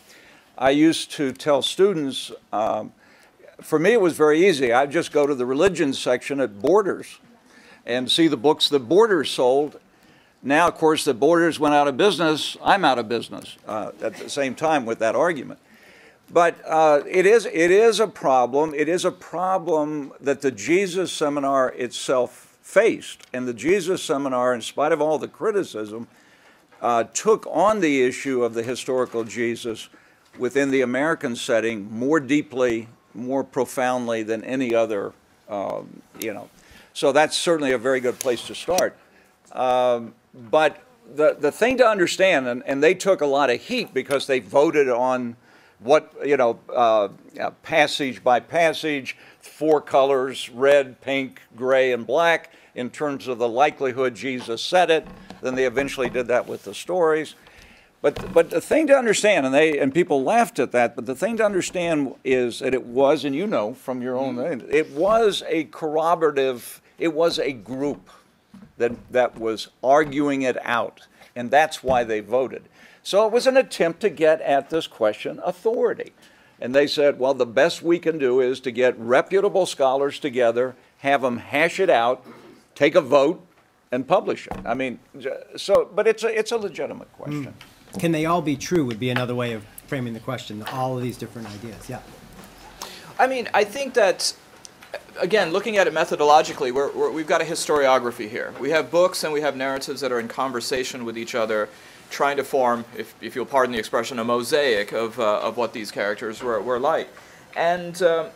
i used to tell students um, for me, it was very easy. I'd just go to the religion section at Borders and see the books that Borders sold. Now, of course, the Borders went out of business. I'm out of business uh, at the same time with that argument. But uh, it is it is a problem. It is a problem that the Jesus Seminar itself faced, and the Jesus Seminar, in spite of all the criticism, uh, took on the issue of the historical Jesus within the American setting more deeply, more profoundly than any other. Um, you know, so that's certainly a very good place to start. Um, but the the thing to understand, and, and they took a lot of heat because they voted on what you know uh, passage by passage, four colors: red, pink, gray, and black. In terms of the likelihood Jesus said it, then they eventually did that with the stories. But but the thing to understand, and they and people laughed at that, but the thing to understand is that it was, and you know from your own, mm-hmm. it was a corroborative. It was a group that that was arguing it out, and that's why they voted. So it was an attempt to get at this question authority. And they said, well, the best we can do is to get reputable scholars together, have them hash it out, take a vote, and publish it. I mean, so, but it's a, it's a legitimate question. Mm. Can they all be true would be another way of framing the question, all of these different ideas, yeah. I mean, I think that, again, looking at it methodologically, we're, we have got a historiography here. We have books and we have narratives that are in conversation with each other trying to form, if, if you'll pardon the expression, a mosaic of, uh, of what these characters were, were like. And uh,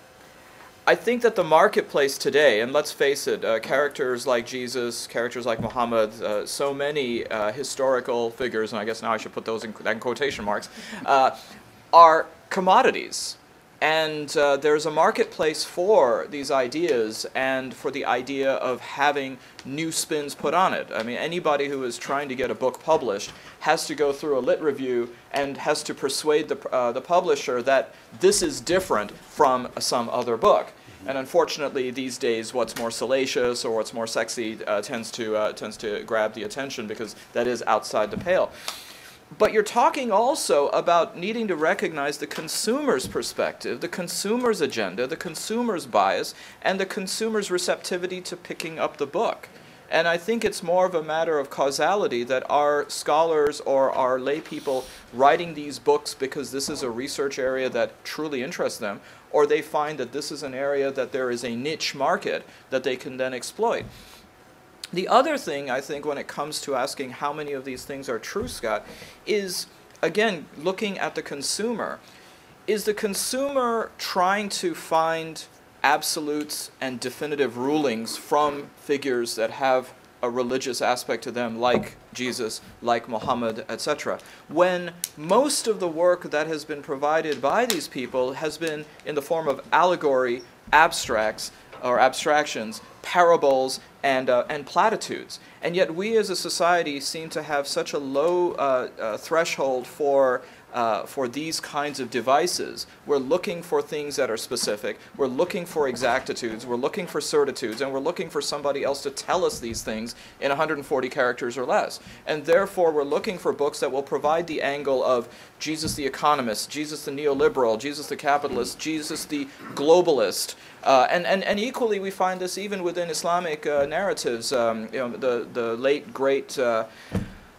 I think that the marketplace today, and let's face it, uh, characters like Jesus, characters like Muhammad, uh, so many uh, historical figures, and I guess now I should put those in, in quotation marks, uh, are commodities. And uh, there's a marketplace for these ideas and for the idea of having new spins put on it. I mean, anybody who is trying to get a book published has to go through a lit review and has to persuade the, uh, the publisher that this is different from some other book. And unfortunately, these days, what's more salacious or what's more sexy uh, tends, to, uh, tends to grab the attention because that is outside the pale. But you're talking also about needing to recognize the consumer's perspective, the consumer's agenda, the consumer's bias, and the consumer's receptivity to picking up the book. And I think it's more of a matter of causality that our scholars or our lay people writing these books because this is a research area that truly interests them, or they find that this is an area that there is a niche market that they can then exploit. The other thing, I think, when it comes to asking how many of these things are true, Scott, is again looking at the consumer. Is the consumer trying to find absolutes and definitive rulings from figures that have a religious aspect to them, like Jesus, like Muhammad, etc. When most of the work that has been provided by these people has been in the form of allegory, abstracts, or abstractions, parables, and, uh, and platitudes. And yet, we as a society seem to have such a low uh, uh, threshold for uh, for these kinds of devices. We're looking for things that are specific. We're looking for exactitudes. We're looking for certitudes. And we're looking for somebody else to tell us these things in 140 characters or less. And therefore, we're looking for books that will provide the angle of Jesus the economist, Jesus the neoliberal, Jesus the capitalist, Jesus the globalist. Uh, and, and, and equally, we find this even within Islamic uh, narratives. Um, you know, the, the late, great uh,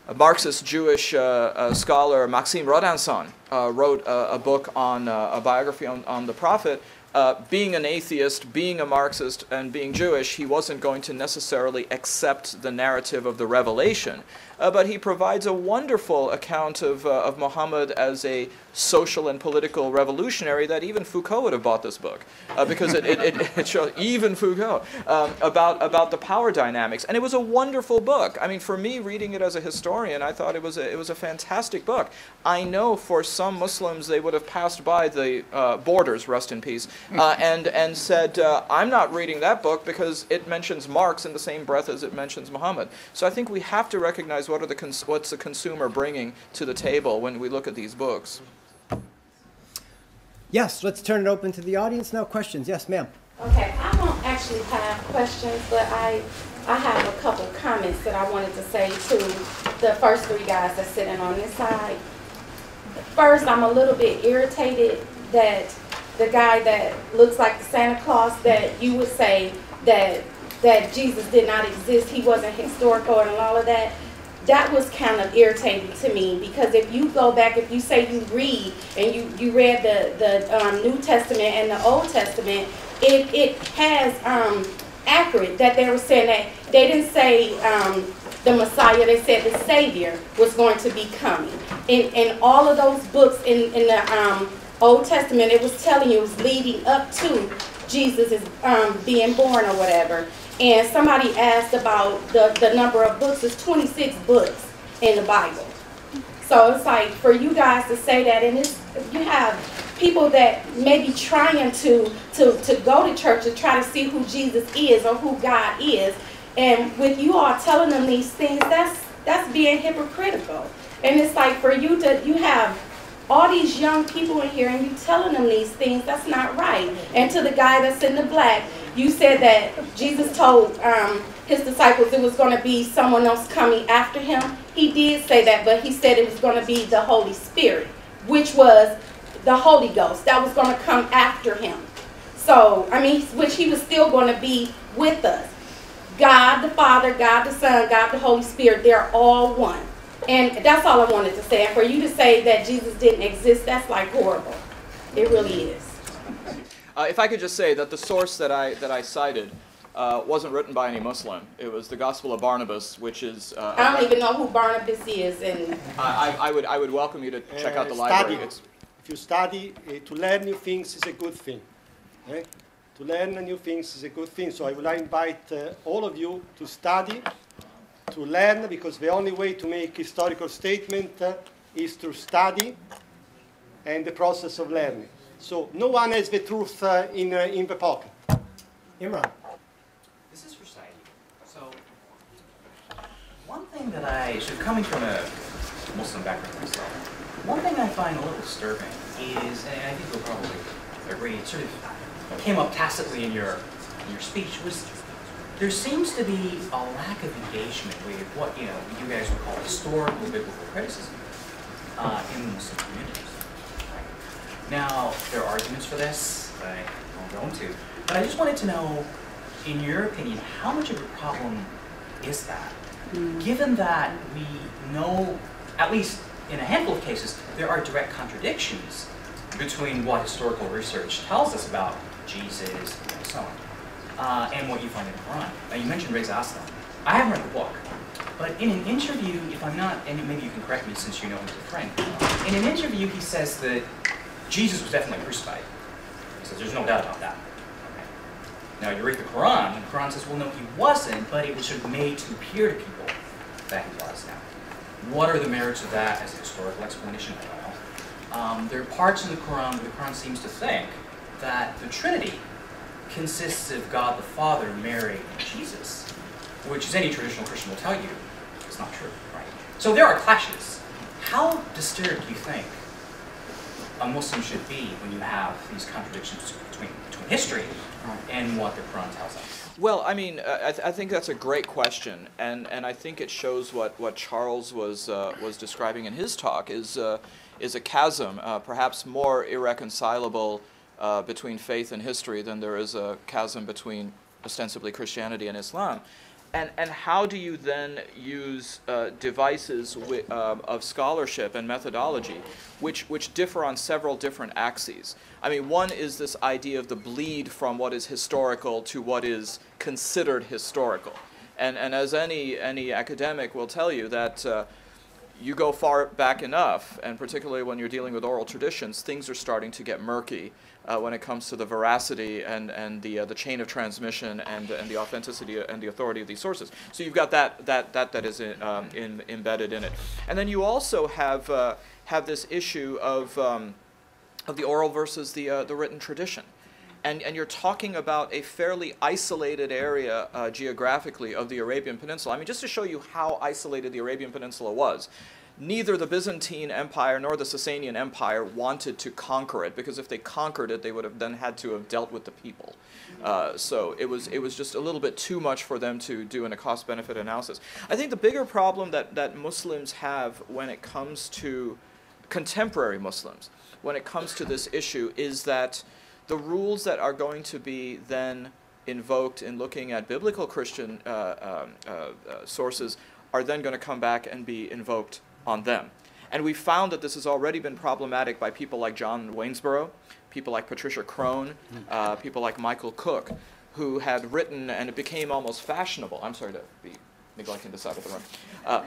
a Marxist Jewish uh, uh, scholar, Maxime Rodinson, uh, wrote a book on a biography on, on the Prophet. being an atheist, being a Marxist, and being Jewish, he wasn't going to necessarily accept the narrative of the revelation uh, but he provides a wonderful account of, uh, of Muhammad as a social and political revolutionary that even Foucault would have bought this book uh, because it, it, it, it, shows, even Foucault, um, about, about the power dynamics. And it was a wonderful book. I mean, for me, reading it as a historian, I thought it was a, it was a fantastic book. I know for some Muslims, they would have passed by the uh, borders, rest in peace, uh, and, and said, uh, I'm not reading that book because it mentions Marx in the same breath as it mentions Muhammad. So I think we have to recognize what are the what's the consumer bringing to the table when we look at these books. Yes, let's turn it open to the audience now. Questions? Yes, ma'am. Okay, I don't actually have questions, but I I have a couple comments that I wanted to say to the first three guys that's sitting on this side. First, I'm a little bit irritated that the guy that looks like the Santa Claus that you would say that that Jesus did not exist, he wasn't historical and all of that that was kind of irritating to me because if you go back, if you say you read and you, you read the, the um, New Testament and the Old Testament, it, it has um, accurate that they were saying that they didn't say um, the Messiah, they said the Savior was going to be coming. In, in all of those books in, in the um, Old Testament, it was telling you it was leading up to Jesus is um, being born or whatever. And somebody asked about the, the number of books. It's 26 books in the Bible. So it's like for you guys to say that, and it's, you have people that may be trying to, to, to go to church to try to see who Jesus is or who God is. And with you all telling them these things, that's, that's being hypocritical. And it's like for you to, you have all these young people in here and you telling them these things, that's not right. And to the guy that's in the black, you said that Jesus told um, his disciples it was going to be someone else coming after him. He did say that, but he said it was going to be the Holy Spirit, which was the Holy Ghost that was going to come after him. So, I mean, which he was still going to be with us. God the Father, God the Son, God the Holy Spirit, they're all one. And that's all I wanted to say. And for you to say that Jesus didn't exist, that's like horrible. It really is. Uh, if I could just say that the source that I, that I cited uh, wasn't written by any Muslim. It was the Gospel of Barnabas, which is. Uh, I don't even know who Barnabas is, and I, I, I would I would welcome you to check out the Uh, library. It's, If you study, uh, to learn new things is a good thing. eh? To learn new things is a good thing. So I would invite uh, all of you to study, to learn, because the only way to make historical statement uh, is through study and the process of learning. So no one has the truth uh, in, uh, in the pocket. Imran. This is for Saeed. So, one thing that I, so coming from a Muslim background myself, one thing I find a little disturbing is, and I think you'll probably agree, it sort of came up tacitly in your in your speech, was there seems to be a lack of engagement with what you know you guys would call historical biblical criticism uh, in the Muslim communities. Right? Now, there are arguments for this. But I won't go into, but I just wanted to know, in your opinion, how much of a problem is that? Given that we know, at least in a handful of cases, there are direct contradictions between what historical research tells us about Jesus and so on, uh, and what you find in the Quran. Now, you mentioned Reza Aslan. I haven't read the book, but in an interview, if I'm not, and maybe you can correct me since you know him as a friend, in an interview he says that Jesus was definitely crucified. He says there's no doubt about that. Now you read the Quran, and the Quran says, well, no, he wasn't, but it was sort of made to appear to people that he was now. What are the merits of that as a historical explanation? Don't know. Um, there are parts in the Quran where the Quran seems to think that the Trinity consists of God the Father, Mary, and Jesus, which, as any traditional Christian will tell you, is not true, right? So there are clashes. How disturbed do you think a Muslim should be when you have these contradictions between, between history and what the Quran tells us? Well, I mean, I, th- I think that's a great question, and, and I think it shows what, what Charles was uh, was describing in his talk is uh, is a chasm, uh, perhaps more irreconcilable uh, between faith and history than there is a chasm between ostensibly Christianity and Islam. And, and how do you then use uh, devices um of scholarship and methodology which, which differ on several different axes? I mean, one is this idea of the bleed from what is historical to what is considered historical. And, and as any, any academic will tell you, that uh, you go far back enough, and particularly when you're dealing with oral traditions, things are starting to get murky uh, when it comes to the veracity and, and the, uh, the chain of transmission and, and the authenticity and the authority of these sources. So you've got that, that, that, that is in, um, in, embedded in it. And then you also have, uh, have this issue of, um, of the oral versus the, uh, the written tradition. And, and you're talking about a fairly isolated area uh, geographically of the Arabian Peninsula. I mean, just to show you how isolated the Arabian Peninsula was, neither the Byzantine Empire nor the Sasanian Empire wanted to conquer it because if they conquered it, they would have then had to have dealt with the people. Uh, so it was, it was just a little bit too much for them to do in a cost benefit analysis. I think the bigger problem that, that Muslims have when it comes to contemporary Muslims, when it comes to this issue, is that the rules that are going to be then invoked in looking at biblical Christian uh, um, uh, uh, sources are then going to come back and be invoked on them. And we found that this has already been problematic by people like John Wansbrough, people like Patricia Crone, uh, people like Michael Cook, who had written, and it became almost fashionable. I'm sorry to be neglecting the side of the room. Uh,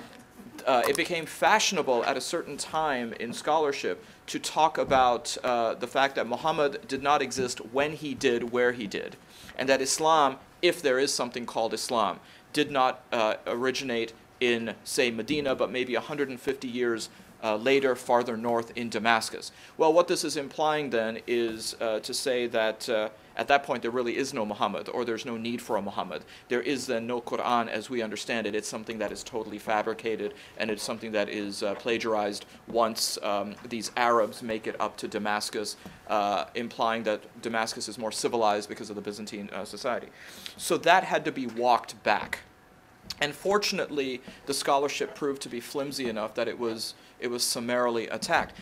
uh, it became fashionable at a certain time in scholarship to talk about uh, the fact that Muhammad did not exist when he did, where he did, and that Islam, if there is something called Islam, did not uh, originate in, say, Medina, but maybe 150 years uh, later, farther north in Damascus. Well, what this is implying then is uh, to say that uh, at that point there really is no Muhammad, or there's no need for a Muhammad. There is then no Quran as we understand it. It's something that is totally fabricated, and it's something that is uh, plagiarized once um, these Arabs make it up to Damascus, uh, implying that Damascus is more civilized because of the Byzantine uh, society. So that had to be walked back. And fortunately, the scholarship proved to be flimsy enough that it was, it was summarily attacked.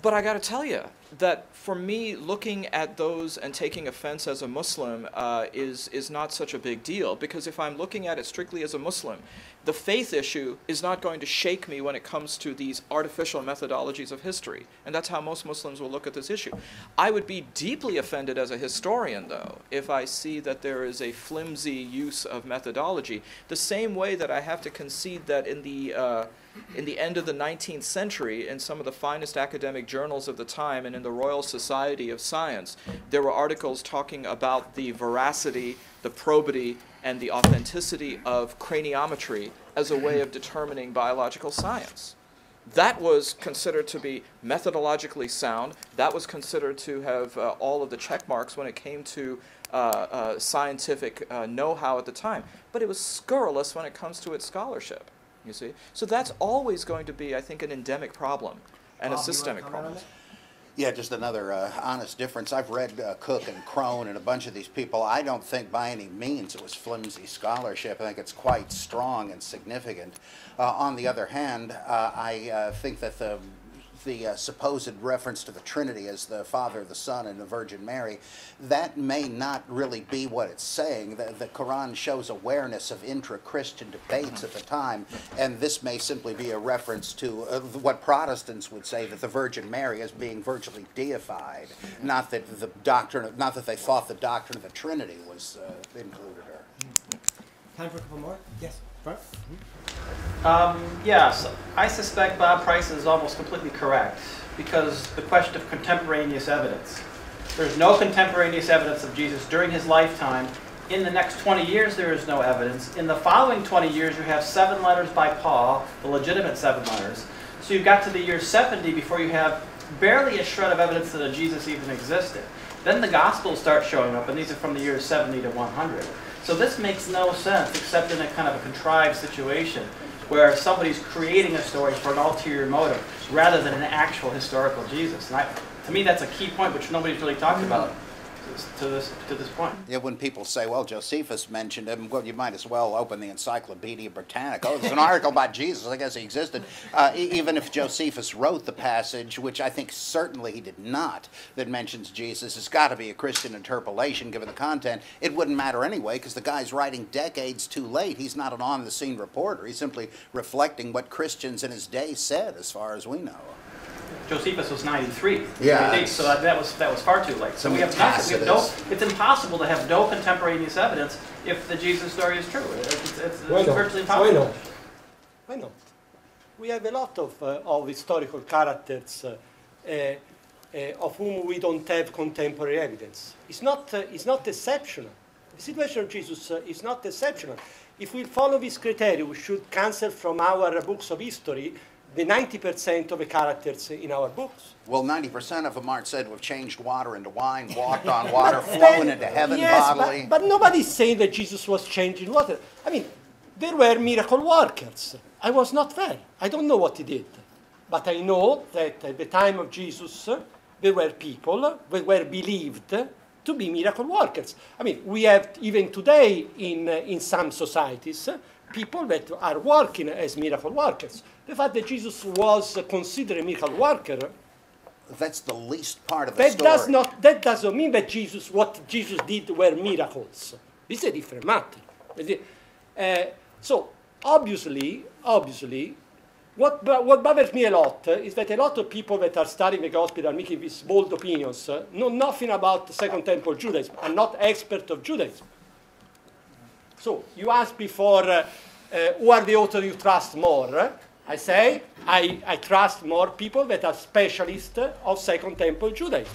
But I got to tell you that for me, looking at those and taking offense as a Muslim uh, is, is not such a big deal. Because if I'm looking at it strictly as a Muslim, the faith issue is not going to shake me when it comes to these artificial methodologies of history. And that's how most Muslims will look at this issue. I would be deeply offended as a historian, though, if I see that there is a flimsy use of methodology, the same way that I have to concede that in the uh, in the end of the 19th century, in some of the finest academic journals of the time and in the Royal Society of Science, there were articles talking about the veracity, the probity, and the authenticity of craniometry as a way of determining biological science. That was considered to be methodologically sound. That was considered to have uh, all of the check marks when it came to uh, uh, scientific uh, know-how at the time. But it was scurrilous when it comes to its scholarship you see? So that's always going to be, I think, an endemic problem and a systemic problem. Yeah, just another uh, honest difference. I've read uh, Cook and Crone and a bunch of these people. I don't think by any means it was flimsy scholarship. I think it's quite strong and significant. Uh, on the other hand, uh, I uh, think that the the uh, supposed reference to the Trinity as the Father, the Son, and the Virgin Mary, that may not really be what it's saying. The, the Quran shows awareness of intra-Christian debates at the time, and this may simply be a reference to uh, what Protestants would say that the Virgin Mary is being virtually deified, not that the doctrine, of, not that they thought the doctrine of the Trinity was uh, included her. Time for a couple more? Yes, front? Um, yes, I suspect Bob Price is almost completely correct because the question of contemporaneous evidence. There's no contemporaneous evidence of Jesus during his lifetime. In the next 20 years, there is no evidence. In the following 20 years, you have seven letters by Paul, the legitimate seven letters. So you've got to the year 70 before you have barely a shred of evidence that Jesus even existed. Then the Gospels start showing up, and these are from the years 70 to 100. So this makes no sense except in a kind of a contrived situation where somebody's creating a story for an ulterior motive rather than an actual historical Jesus. And I, to me, that's a key point which nobody's really talked about to this to this point. Yeah, when people say, "Well, Josephus mentioned him," well, you might as well open the Encyclopedia Britannica. Oh, there's an article about Jesus. I guess he existed. Uh, even if Josephus wrote the passage, which I think certainly he did not, that mentions Jesus, it's got to be a Christian interpolation given the content. It wouldn't matter anyway because the guy's writing decades too late. He's not an on-the-scene reporter. He's simply reflecting what Christians in his day said, as far as we know. Josephus was 93. Yeah. AD, So that, that was that was far too late. So we have, nothing, we have no. It's impossible to have no contemporaneous evidence if the Jesus story is true. It's, it's, it's Why not? virtually Why impossible. not? Why not? We have a lot of, uh, of historical characters uh, uh, uh, of whom we don't have contemporary evidence. It's not, uh, it's not exceptional. The situation of Jesus uh, is not exceptional. If we follow this criteria, we should cancel from our books of history the 90% of the characters in our books. Well, 90% of them aren't said to have changed water into wine, walked on water, flown into heaven yes, bodily. But, but nobody's saying that Jesus was changing water. I mean, there were miracle workers. I was not there. I don't know what he did. But I know that at the time of Jesus, there were people that were believed to be miracle workers. I mean, we have even today in, uh, in some societies people that are working as miracle workers. The fact that Jesus was considered a miracle worker That's the least part of the that story. does not that doesn't mean that Jesus what Jesus did were miracles. This is a different matter. Uh, so obviously, obviously, what, what bothers me a lot is that a lot of people that are studying the gospel are making these bold opinions, know nothing about the Second Temple Judaism, are not expert of Judaism. So you asked before, uh, uh, who are the authors you trust more? I say I, I trust more people that are specialists of Second Temple Judaism.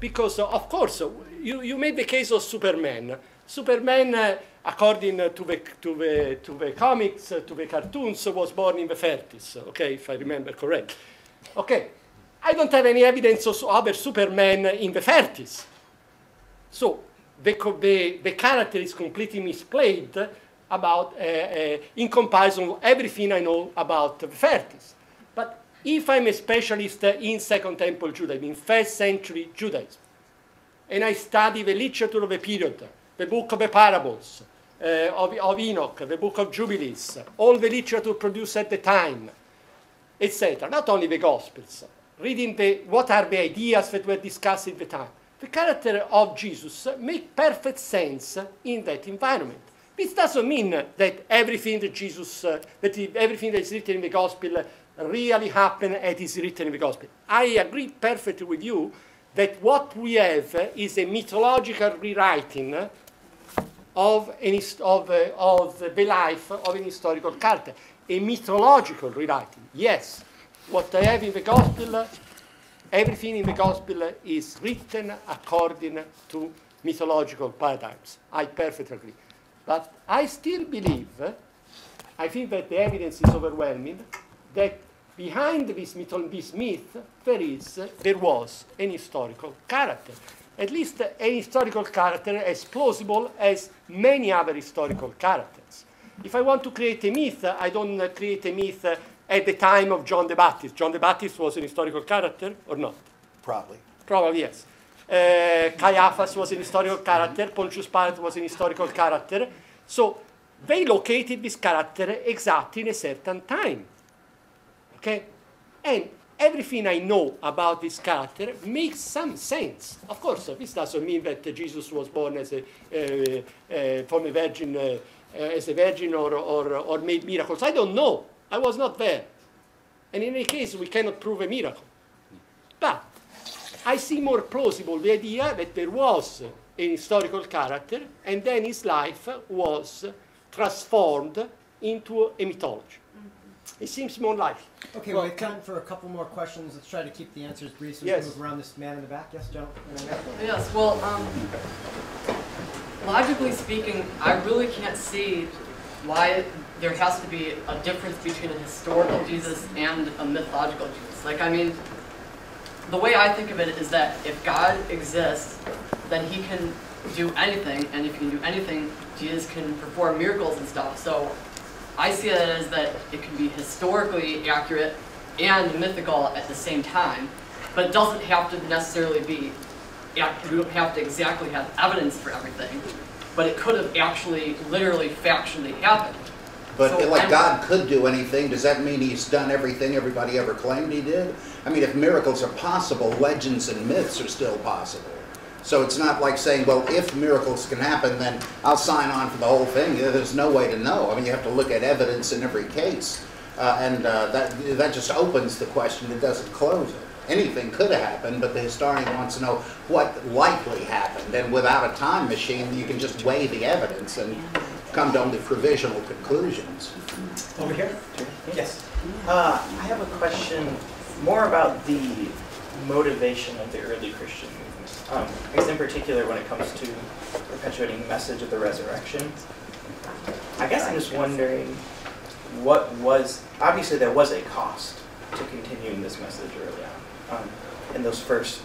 Because, uh, of course, uh, you, you made the case of Superman. Superman, uh, according uh, to, the, to, the, to the comics, uh, to the cartoons, was born in the 30s, okay, if I remember correct. Okay, I don't have any evidence of other Superman in the 30s. So the, the, the character is completely misplayed about, uh, uh, in comparison with everything I know about the 30s. But if I'm a specialist in Second Temple Judaism, in first century Judaism, and I study the literature of the period, the book of the parables, uh, of, of Enoch, the book of Jubilees, all the literature produced at the time, etc. Not only the Gospels, reading the, what are the ideas that were discussed at the time. The character of Jesus make perfect sense in that environment. This doesn't mean that everything that Jesus, uh, that everything that is written in the Gospel really happened as is written in the Gospel. I agree perfectly with you that what we have is a mythological rewriting of, an, of, uh, of the life of an historical character. A mythological rewriting, yes. What I have in the Gospel, everything in the Gospel is written according to mythological paradigms. I perfectly agree. But I still believe, I think that the evidence is overwhelming, that behind this myth, this myth there is, there was an historical character. At least an historical character as plausible as many other historical characters. If I want to create a myth, I don't create a myth at the time of John the Baptist. John the Baptist was an historical character or not? Probably. Probably yes. Uh, Caiaphas was an historical character. Pontius Pilate was an historical character. So they located this character exactly in a certain time. Okay? And everything I know about this character makes some sense. Of course, this doesn't mean that Jesus was born as a, uh, uh, from a virgin, uh, as a virgin or, or, or made miracles. I don't know. I was not there. And in any case, we cannot prove a miracle. But I see more plausible the idea that there was an historical character and then his life was transformed into a mythology. It seems more likely. Okay, we have time for a couple more questions. Let's try to keep the answers brief so we Yes. can move around this man in the back. Yes, gentlemen? Yes, well, um, logically speaking, I really can't see why there has to be a difference between a historical Jesus and a mythological Jesus. Like, I mean, the way I think of it is that if God exists, then he can do anything, and if he can do anything, Jesus can perform miracles and stuff. So I see it as that it can be historically accurate and mythical at the same time, but it doesn't have to necessarily be, we don't have to exactly have evidence for everything, but it could have actually, literally, factually happened. But So like God could do anything, does that mean he's done everything everybody ever claimed he did? I mean, if miracles are possible, legends and myths are still possible. So it's not like saying, well, if miracles can happen, then I'll sign on for the whole thing. There's no way to know. I mean, you have to look at evidence in every case. Uh, and uh, that, that just opens the question, it doesn't close it. Anything could have happened, but the historian wants to know what likely happened. And without a time machine, you can just weigh the evidence and come down to provisional conclusions. Over here? Yes. Uh, I have a question more about the motivation of the early Christian movement. Um, I guess in particular when it comes to perpetuating the message of the resurrection. I guess I'm just wondering what was, obviously there was a cost to continuing this message early on, um, in those first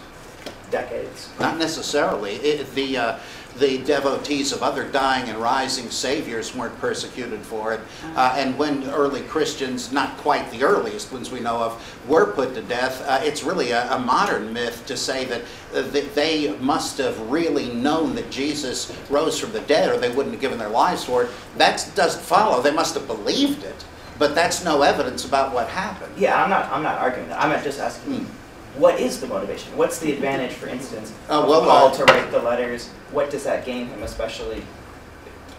decades. Not necessarily. It, the, uh, the devotees of other dying and rising saviors weren't persecuted for it. Uh, and when early Christians, not quite the earliest ones we know of, were put to death, uh, it's really a, a modern myth to say that, uh, that they must have really known that Jesus rose from the dead or they wouldn't have given their lives for it. That doesn't follow. They must have believed it. But that's no evidence about what happened. Yeah, I'm not, I'm not arguing that. I'm just asking, what is the motivation? What's the advantage, for instance, Uh, well, Paul uh, to write the letters? What does that gain him, especially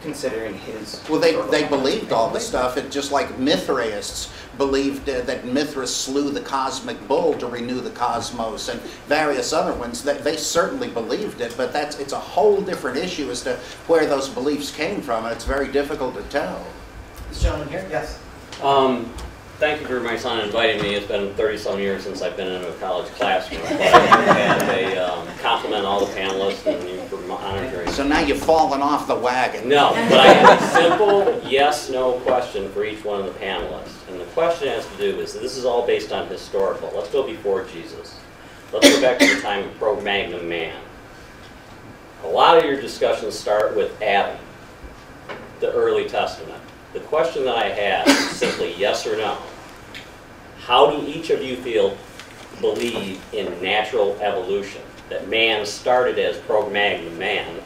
considering his. Well, they, they believed all this stuff, it, just like Mithraists believed uh, that Mithras slew the cosmic bull to renew the cosmos, and various other ones. They, they certainly believed it, but that's it's a whole different issue as to where those beliefs came from, and it's very difficult to tell. This gentleman here, yes. Um, thank you for my son inviting me. It's been 30-some years since I've been in a college classroom. and I um, compliment all the panelists and you for monitoring. So now you've fallen off the wagon. No, but I have a simple yes/no question for each one of the panelists. And the question has to do is, this is all based on historical. Let's go before Jesus. Let's go back to the time of Cro-Magnon man. A lot of your discussions start with Adam, the early Testament. The question that I have is simply yes or no. How do each of you feel believe in natural evolution? That man started as Cro-Magnon man,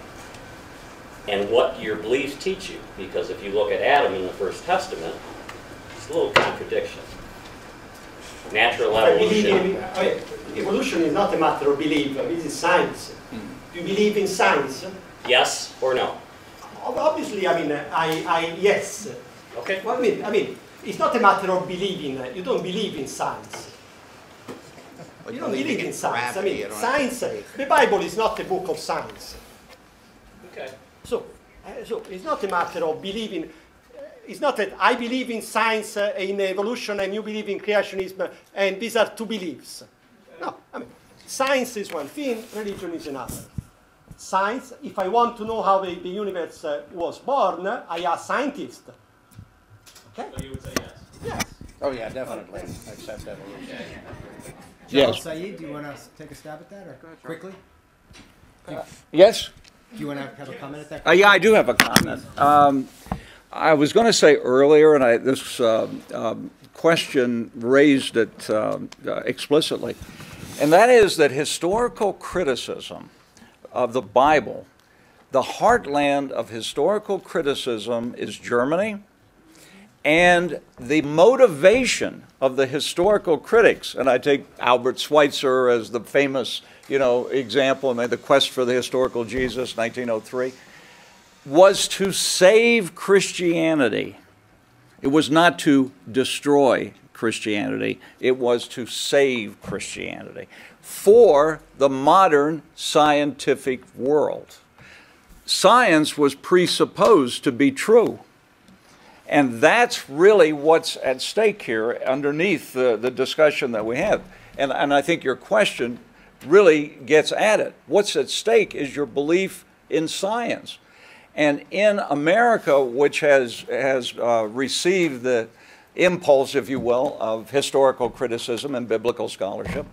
and what your beliefs teach you. Because if you look at Adam in the First Testament, it's a little contradiction. Natural evolution. in, I mean, evolution is not a matter of belief, it is science. Do you believe in science? Yes or no? Obviously, I mean, I, I, yes. Okay. Well, I mean, I mean, it's not a matter of believing. You don't believe in science. But You don't believe in in science. I mean, you don't science. The Bible is not a book of science. Okay. So, uh, so it's not a matter of believing. uh, It's not that I believe in science, uh, in evolution, and you believe in creationism, and these are two beliefs. No, I mean, science is one thing, religion is another. Science, if I want to know how the, the universe uh, was born, I ask scientists. Okay? So you would say yes? Yes. Oh, yeah, definitely. Accept evolution. General Yes. Saeed, do you want to take a stab at that, or quickly? Yes? Do you want to have a comment at that? Uh, yeah, I do have a comment. Um, I was going to say earlier, and I, this um, um, question raised it um, uh, explicitly, and that is that historical criticism of the Bible, the heartland of historical criticism is Germany, and the motivation of the historical critics, and I take Albert Schweitzer as the famous, you know, example, and the quest for the historical Jesus, 1903, was to save Christianity. It was not to destroy Christianity, it was to save Christianity for the modern scientific world. Science was presupposed to be true. And that's really what's at stake here underneath the, the discussion that we have. And, and I think your question really gets at it. What's at stake is your belief in science. And in America, which has, has uh, received the impulse, if you will, of historical criticism and biblical scholarship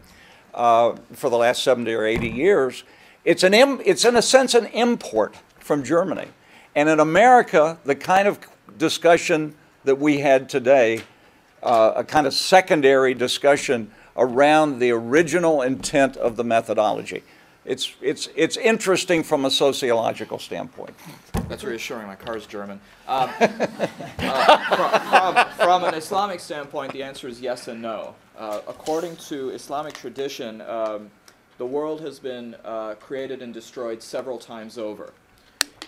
uh, for the last 70 or 80 years, it's, an it's in a sense an import from Germany. And in America, the kind of discussion that we had today, uh, a kind of secondary discussion around the original intent of the methodology. It's, it's, it's interesting from a sociological standpoint. That's reassuring. My car's German. Um, uh, from, from, an Islamic standpoint, the answer is yes and no. Uh, according to Islamic tradition, um, the world has been uh, created and destroyed several times over,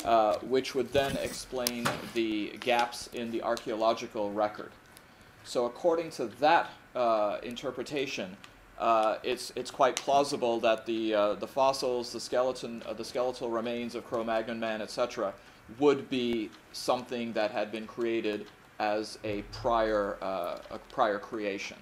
uh, which would then explain the gaps in the archaeological record. So, according to that uh, interpretation, uh, it's it's quite plausible that the uh, the fossils, the skeleton, uh, the skeletal remains of Cro-Magnon man, etc., would be something that had been created as a prior uh, a prior creation.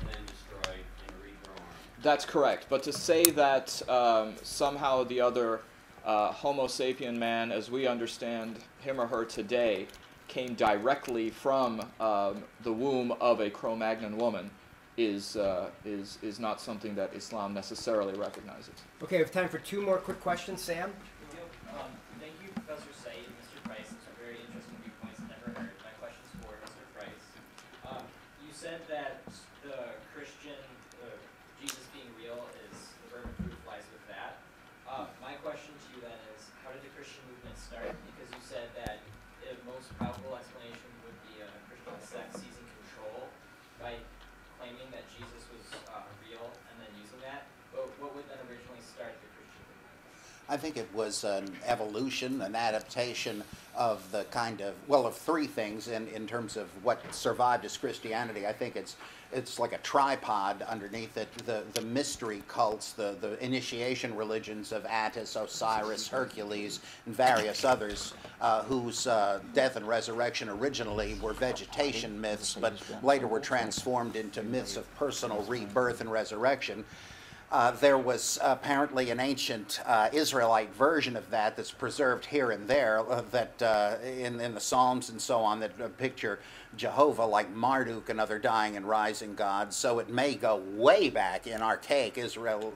And then destroyed and regrown. That's correct. But to say that um, somehow the other uh, Homo sapien man, as we understand him or her today, came directly from um, the womb of a Cro-Magnon woman is, uh, is, is not something that Islam necessarily recognizes. Okay, we have time for two more quick questions. Sam? Um, thank you, Professor Saeed and Mr. Price. Those are very interesting viewpoints I've never heard. My question's for Mr. Price. Um, you said that the Christian, uh, Jesus being real, is the burden of proof lies with that. Uh, my question to you then is, how did the Christian movement start? Because you said that the most probable explanation would be a Christian sect seizing control by claiming that Jesus was uh, real and then using that. But what would then originally start the Christian movement? I think it was an evolution, an adaptation of the kind of, well, of three things in, in terms of what survived as Christianity. I think it's, it's like a tripod underneath it. The, the mystery cults, the, the initiation religions of Attis, Osiris, Hercules, and various others, uh, whose uh, death and resurrection originally were vegetation myths, but later were transformed into myths of personal rebirth and resurrection. Uh, there was apparently an ancient uh, Israelite version of that that's preserved here and there, uh, that uh, in, in the Psalms and so on, that uh, picture Jehovah like Marduk and other dying and rising gods. So it may go way back in archaic Israel,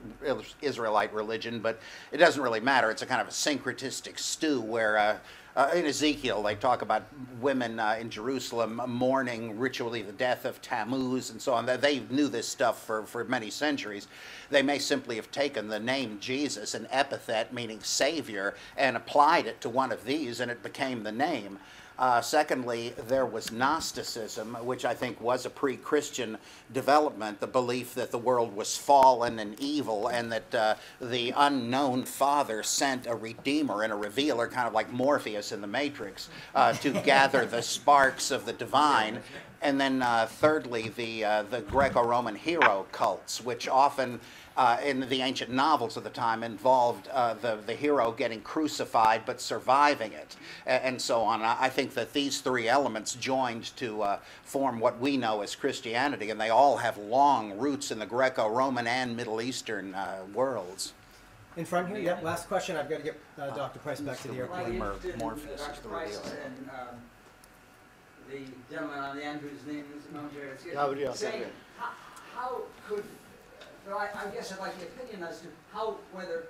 Israelite religion, but it doesn't really matter. It's a kind of a syncretistic stew where uh, in Ezekiel, they talk about women uh, in Jerusalem mourning ritually the death of Tammuz and so on. They knew this stuff for, for many centuries. They may simply have taken the name Jesus, an epithet meaning Savior, and applied it to one of these, and it became the name. Uh, secondly, there was Gnosticism, which I think was a pre Christian development, the belief that the world was fallen and evil, and that uh, the unknown Father sent a Redeemer and a Revealer, kind of like Morpheus in the Matrix, uh, to gather the sparks of the divine. And then, uh, thirdly, the, uh, the Greco Roman hero cults, which often uh, in the ancient novels of the time involved uh, the, the hero getting crucified but surviving it, and, and so on. I, I think that these three elements joined to uh, form what we know as Christianity, and they all have long roots in the Greco Roman and Middle Eastern uh, worlds. In front here, yeah, last question. I've got to get uh, Dr. Price back to the airport. Well, Morpheus Dr. is the Price revealer. and um, the gentleman on the end whose name is momentarily escaping, Gabriel. saying, how, how could, but I, I guess I'd like the opinion as to how, whether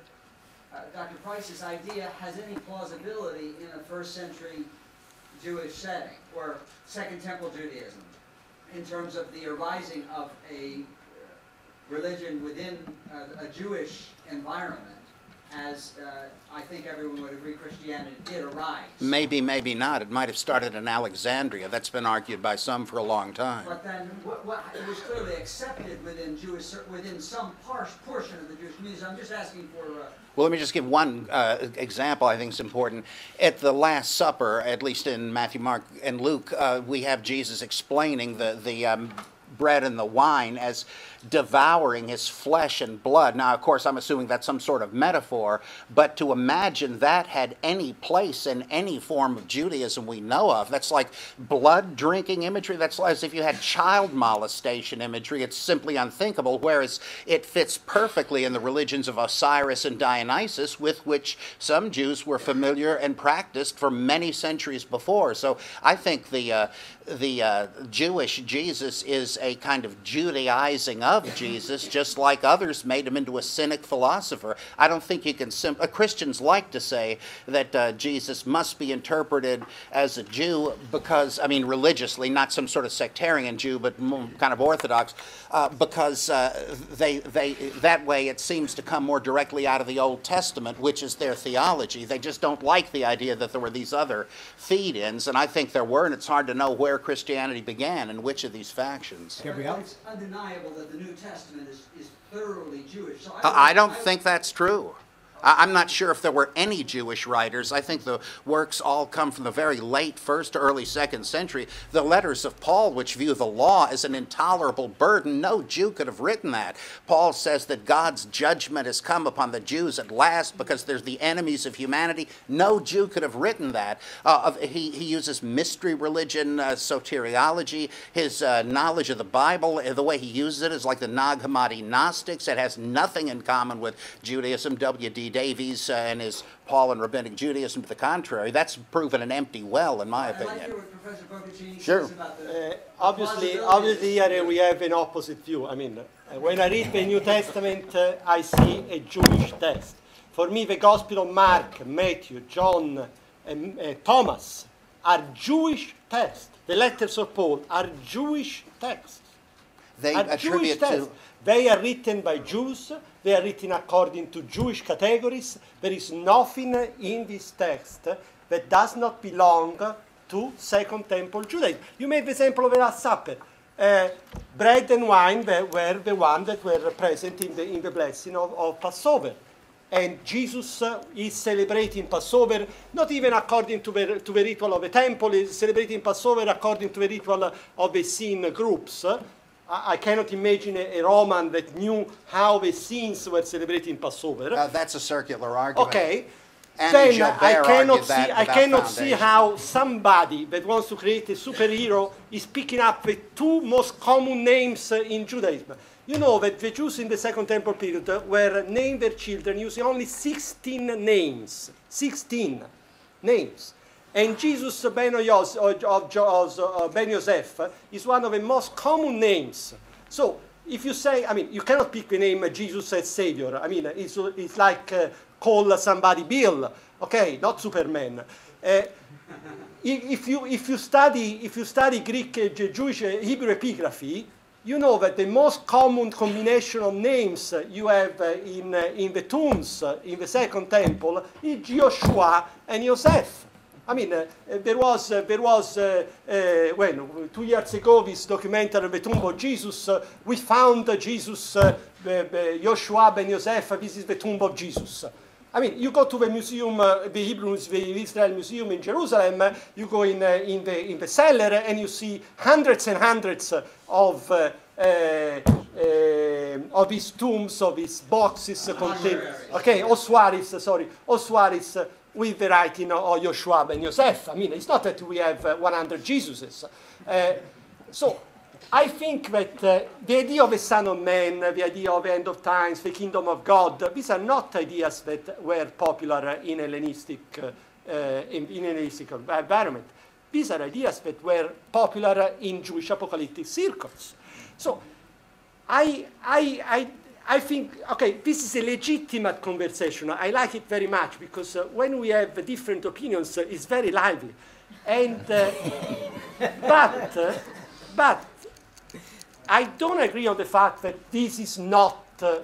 uh, Dr. Price's idea has any plausibility in a first century Jewish setting, or Second Temple Judaism, in terms of the arising of a uh, religion within uh, a Jewish environment, as uh, I think everyone would agree Christianity did arise. Maybe, maybe not. It might have started in Alexandria. That's been argued by some for a long time. But then, what, what, it was clearly accepted within Jewish, within some portion of the Jewish community. So I'm just asking for, uh, Well, let me just give one uh, example I think is important. At the Last Supper, at least in Matthew, Mark, and Luke, uh, we have Jesus explaining the, the um, bread and the wine as devouring his flesh and blood. Now, of course, I'm assuming that's some sort of metaphor, but to imagine that had any place in any form of Judaism we know of, that's like blood drinking imagery. That's as if you had child molestation imagery. It's simply unthinkable, whereas it fits perfectly in the religions of Osiris and Dionysus, with which some Jews were familiar and practiced for many centuries before. So I think the, uh, the uh, Jewish Jesus is a kind of Judaizing of Jesus, just like others made him into a cynic philosopher. I don't think you can. Sim- uh, Christians like to say that uh, Jesus must be interpreted as a Jew because, I mean, religiously, not some sort of sectarian Jew, but kind of Orthodox, uh, because uh, they they that way it seems to come more directly out of the Old Testament, which is their theology. They just don't like the idea that there were these other feed-ins, and I think there were, and it's hard to know where Christianity began and which of these factions. Gabriele? it's undeniable that the New Testament is, is thoroughly Jewish. So Uh, I don't think that's true. I'm not sure if there were any Jewish writers. I think the works all come from the very late first to early second century. The letters of Paul, which view the law as an intolerable burden, no Jew could have written that. Paul says that God's judgment has come upon the Jews at last because they're the enemies of humanity. No Jew could have written that. Uh, he, he uses mystery religion, uh, soteriology, his uh, knowledge of the Bible, uh, the way he uses it is like the Nag Hammadi Gnostics. It has nothing in common with Judaism. W.D. Davies uh, and his Paul and Rabbinic Judaism to the contrary. That's proven an empty well, in my I'd like opinion. what Professor Sure. says about the Uh, obviously, obviously here we have an opposite view. I mean, uh, when I read the New Testament, uh, I see a Jewish text. For me, the Gospel of Mark, Matthew, John, and uh, Thomas are Jewish texts. The letters of Paul are Jewish texts. They are attribute Jewish to- texts. They are written by Jews. They are written according to Jewish categories. There is nothing in this text that does not belong to Second Temple Judaism. You made the example of the Last Supper. Uh, bread and wine were, the ones that were present in the, in the blessing of, of Passover. and Jesus uh, is celebrating Passover, not even according to the, to the ritual of the temple, is celebrating Passover according to the ritual of the Essene groups. I, I cannot imagine a, a Roman that knew how the Essenes were celebrating Passover. Uh, that's a circular argument. Okay. And then I cannot see I cannot see how somebody that wants to create a superhero is picking up the two most common names uh, in Judaism. You know that the Jews in the Second Temple period uh, were named their children using only 16 names. 16 names. And Jesus Ben, Yos, of, uh, ben Yosef uh, is one of the most common names. So if you say, I mean, you cannot pick the name uh, Jesus as Savior. I mean, it's, it's like uh, call somebody Bill, okay, not Superman. Uh, if, you, if, you study, if you study Greek, uh, Jewish, uh, Hebrew epigraphy, you know that the most common combination of names uh, you have uh, in, uh, in the tombs uh, in the Second Temple is Joshua and Joseph. I mean, uh, there was, uh, there was uh, when, two years ago, this documentary, The Tomb of Jesus, we found Jesus, uh, Joshua ben Yosef, this is the tomb of Jesus. I mean, you go to the museum, uh, the Hebrew, the Israel Museum in Jerusalem, uh, you go in, uh, in, the, in the cellar and you see hundreds and hundreds of, uh, uh, uh, of these tombs, of these boxes containing, okay, ossuaries, sorry, ossuaries with the writing of Joshua ben Yosef. I mean, it's not that we have uh, 100 Jesuses. Uh, so I think that uh, the idea of a son of man, the idea of end of times, the kingdom of God, these are not ideas that were popular in Hellenistic, uh, uh, in, in Hellenistic environment. These are ideas that were popular in Jewish apocalyptic circles. So I, I, I, I think, okay, this is a legitimate conversation. I like it very much because uh, when we have different opinions, uh, it's very lively. And, uh, but, uh, but I don't agree on the fact that this is not, uh,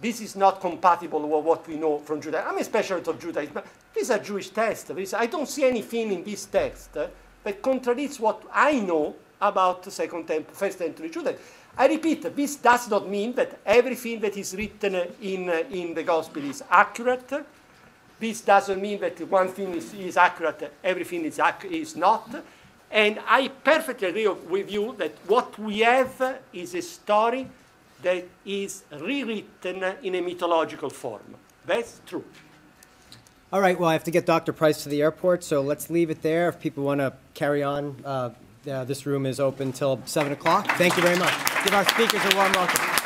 this is not compatible with what we know from Judaism. I'm a specialist of Judaism. These are Jewish texts. I don't see anything in this text uh, that contradicts what I know about the second temple, first century Judaism. I repeat, this does not mean that everything that is written in, uh, in the gospel is accurate. This doesn't mean that one thing is, is accurate, everything is, is not. And I perfectly agree with you that what we have is a story that is rewritten in a mythological form. That's true. All right, well, I have to get Dr. Price to the airport, so let's leave it there. If people want to carry on, uh, uh, this room is open till 7 o'clock. Thank you very much. Give our speakers a warm welcome.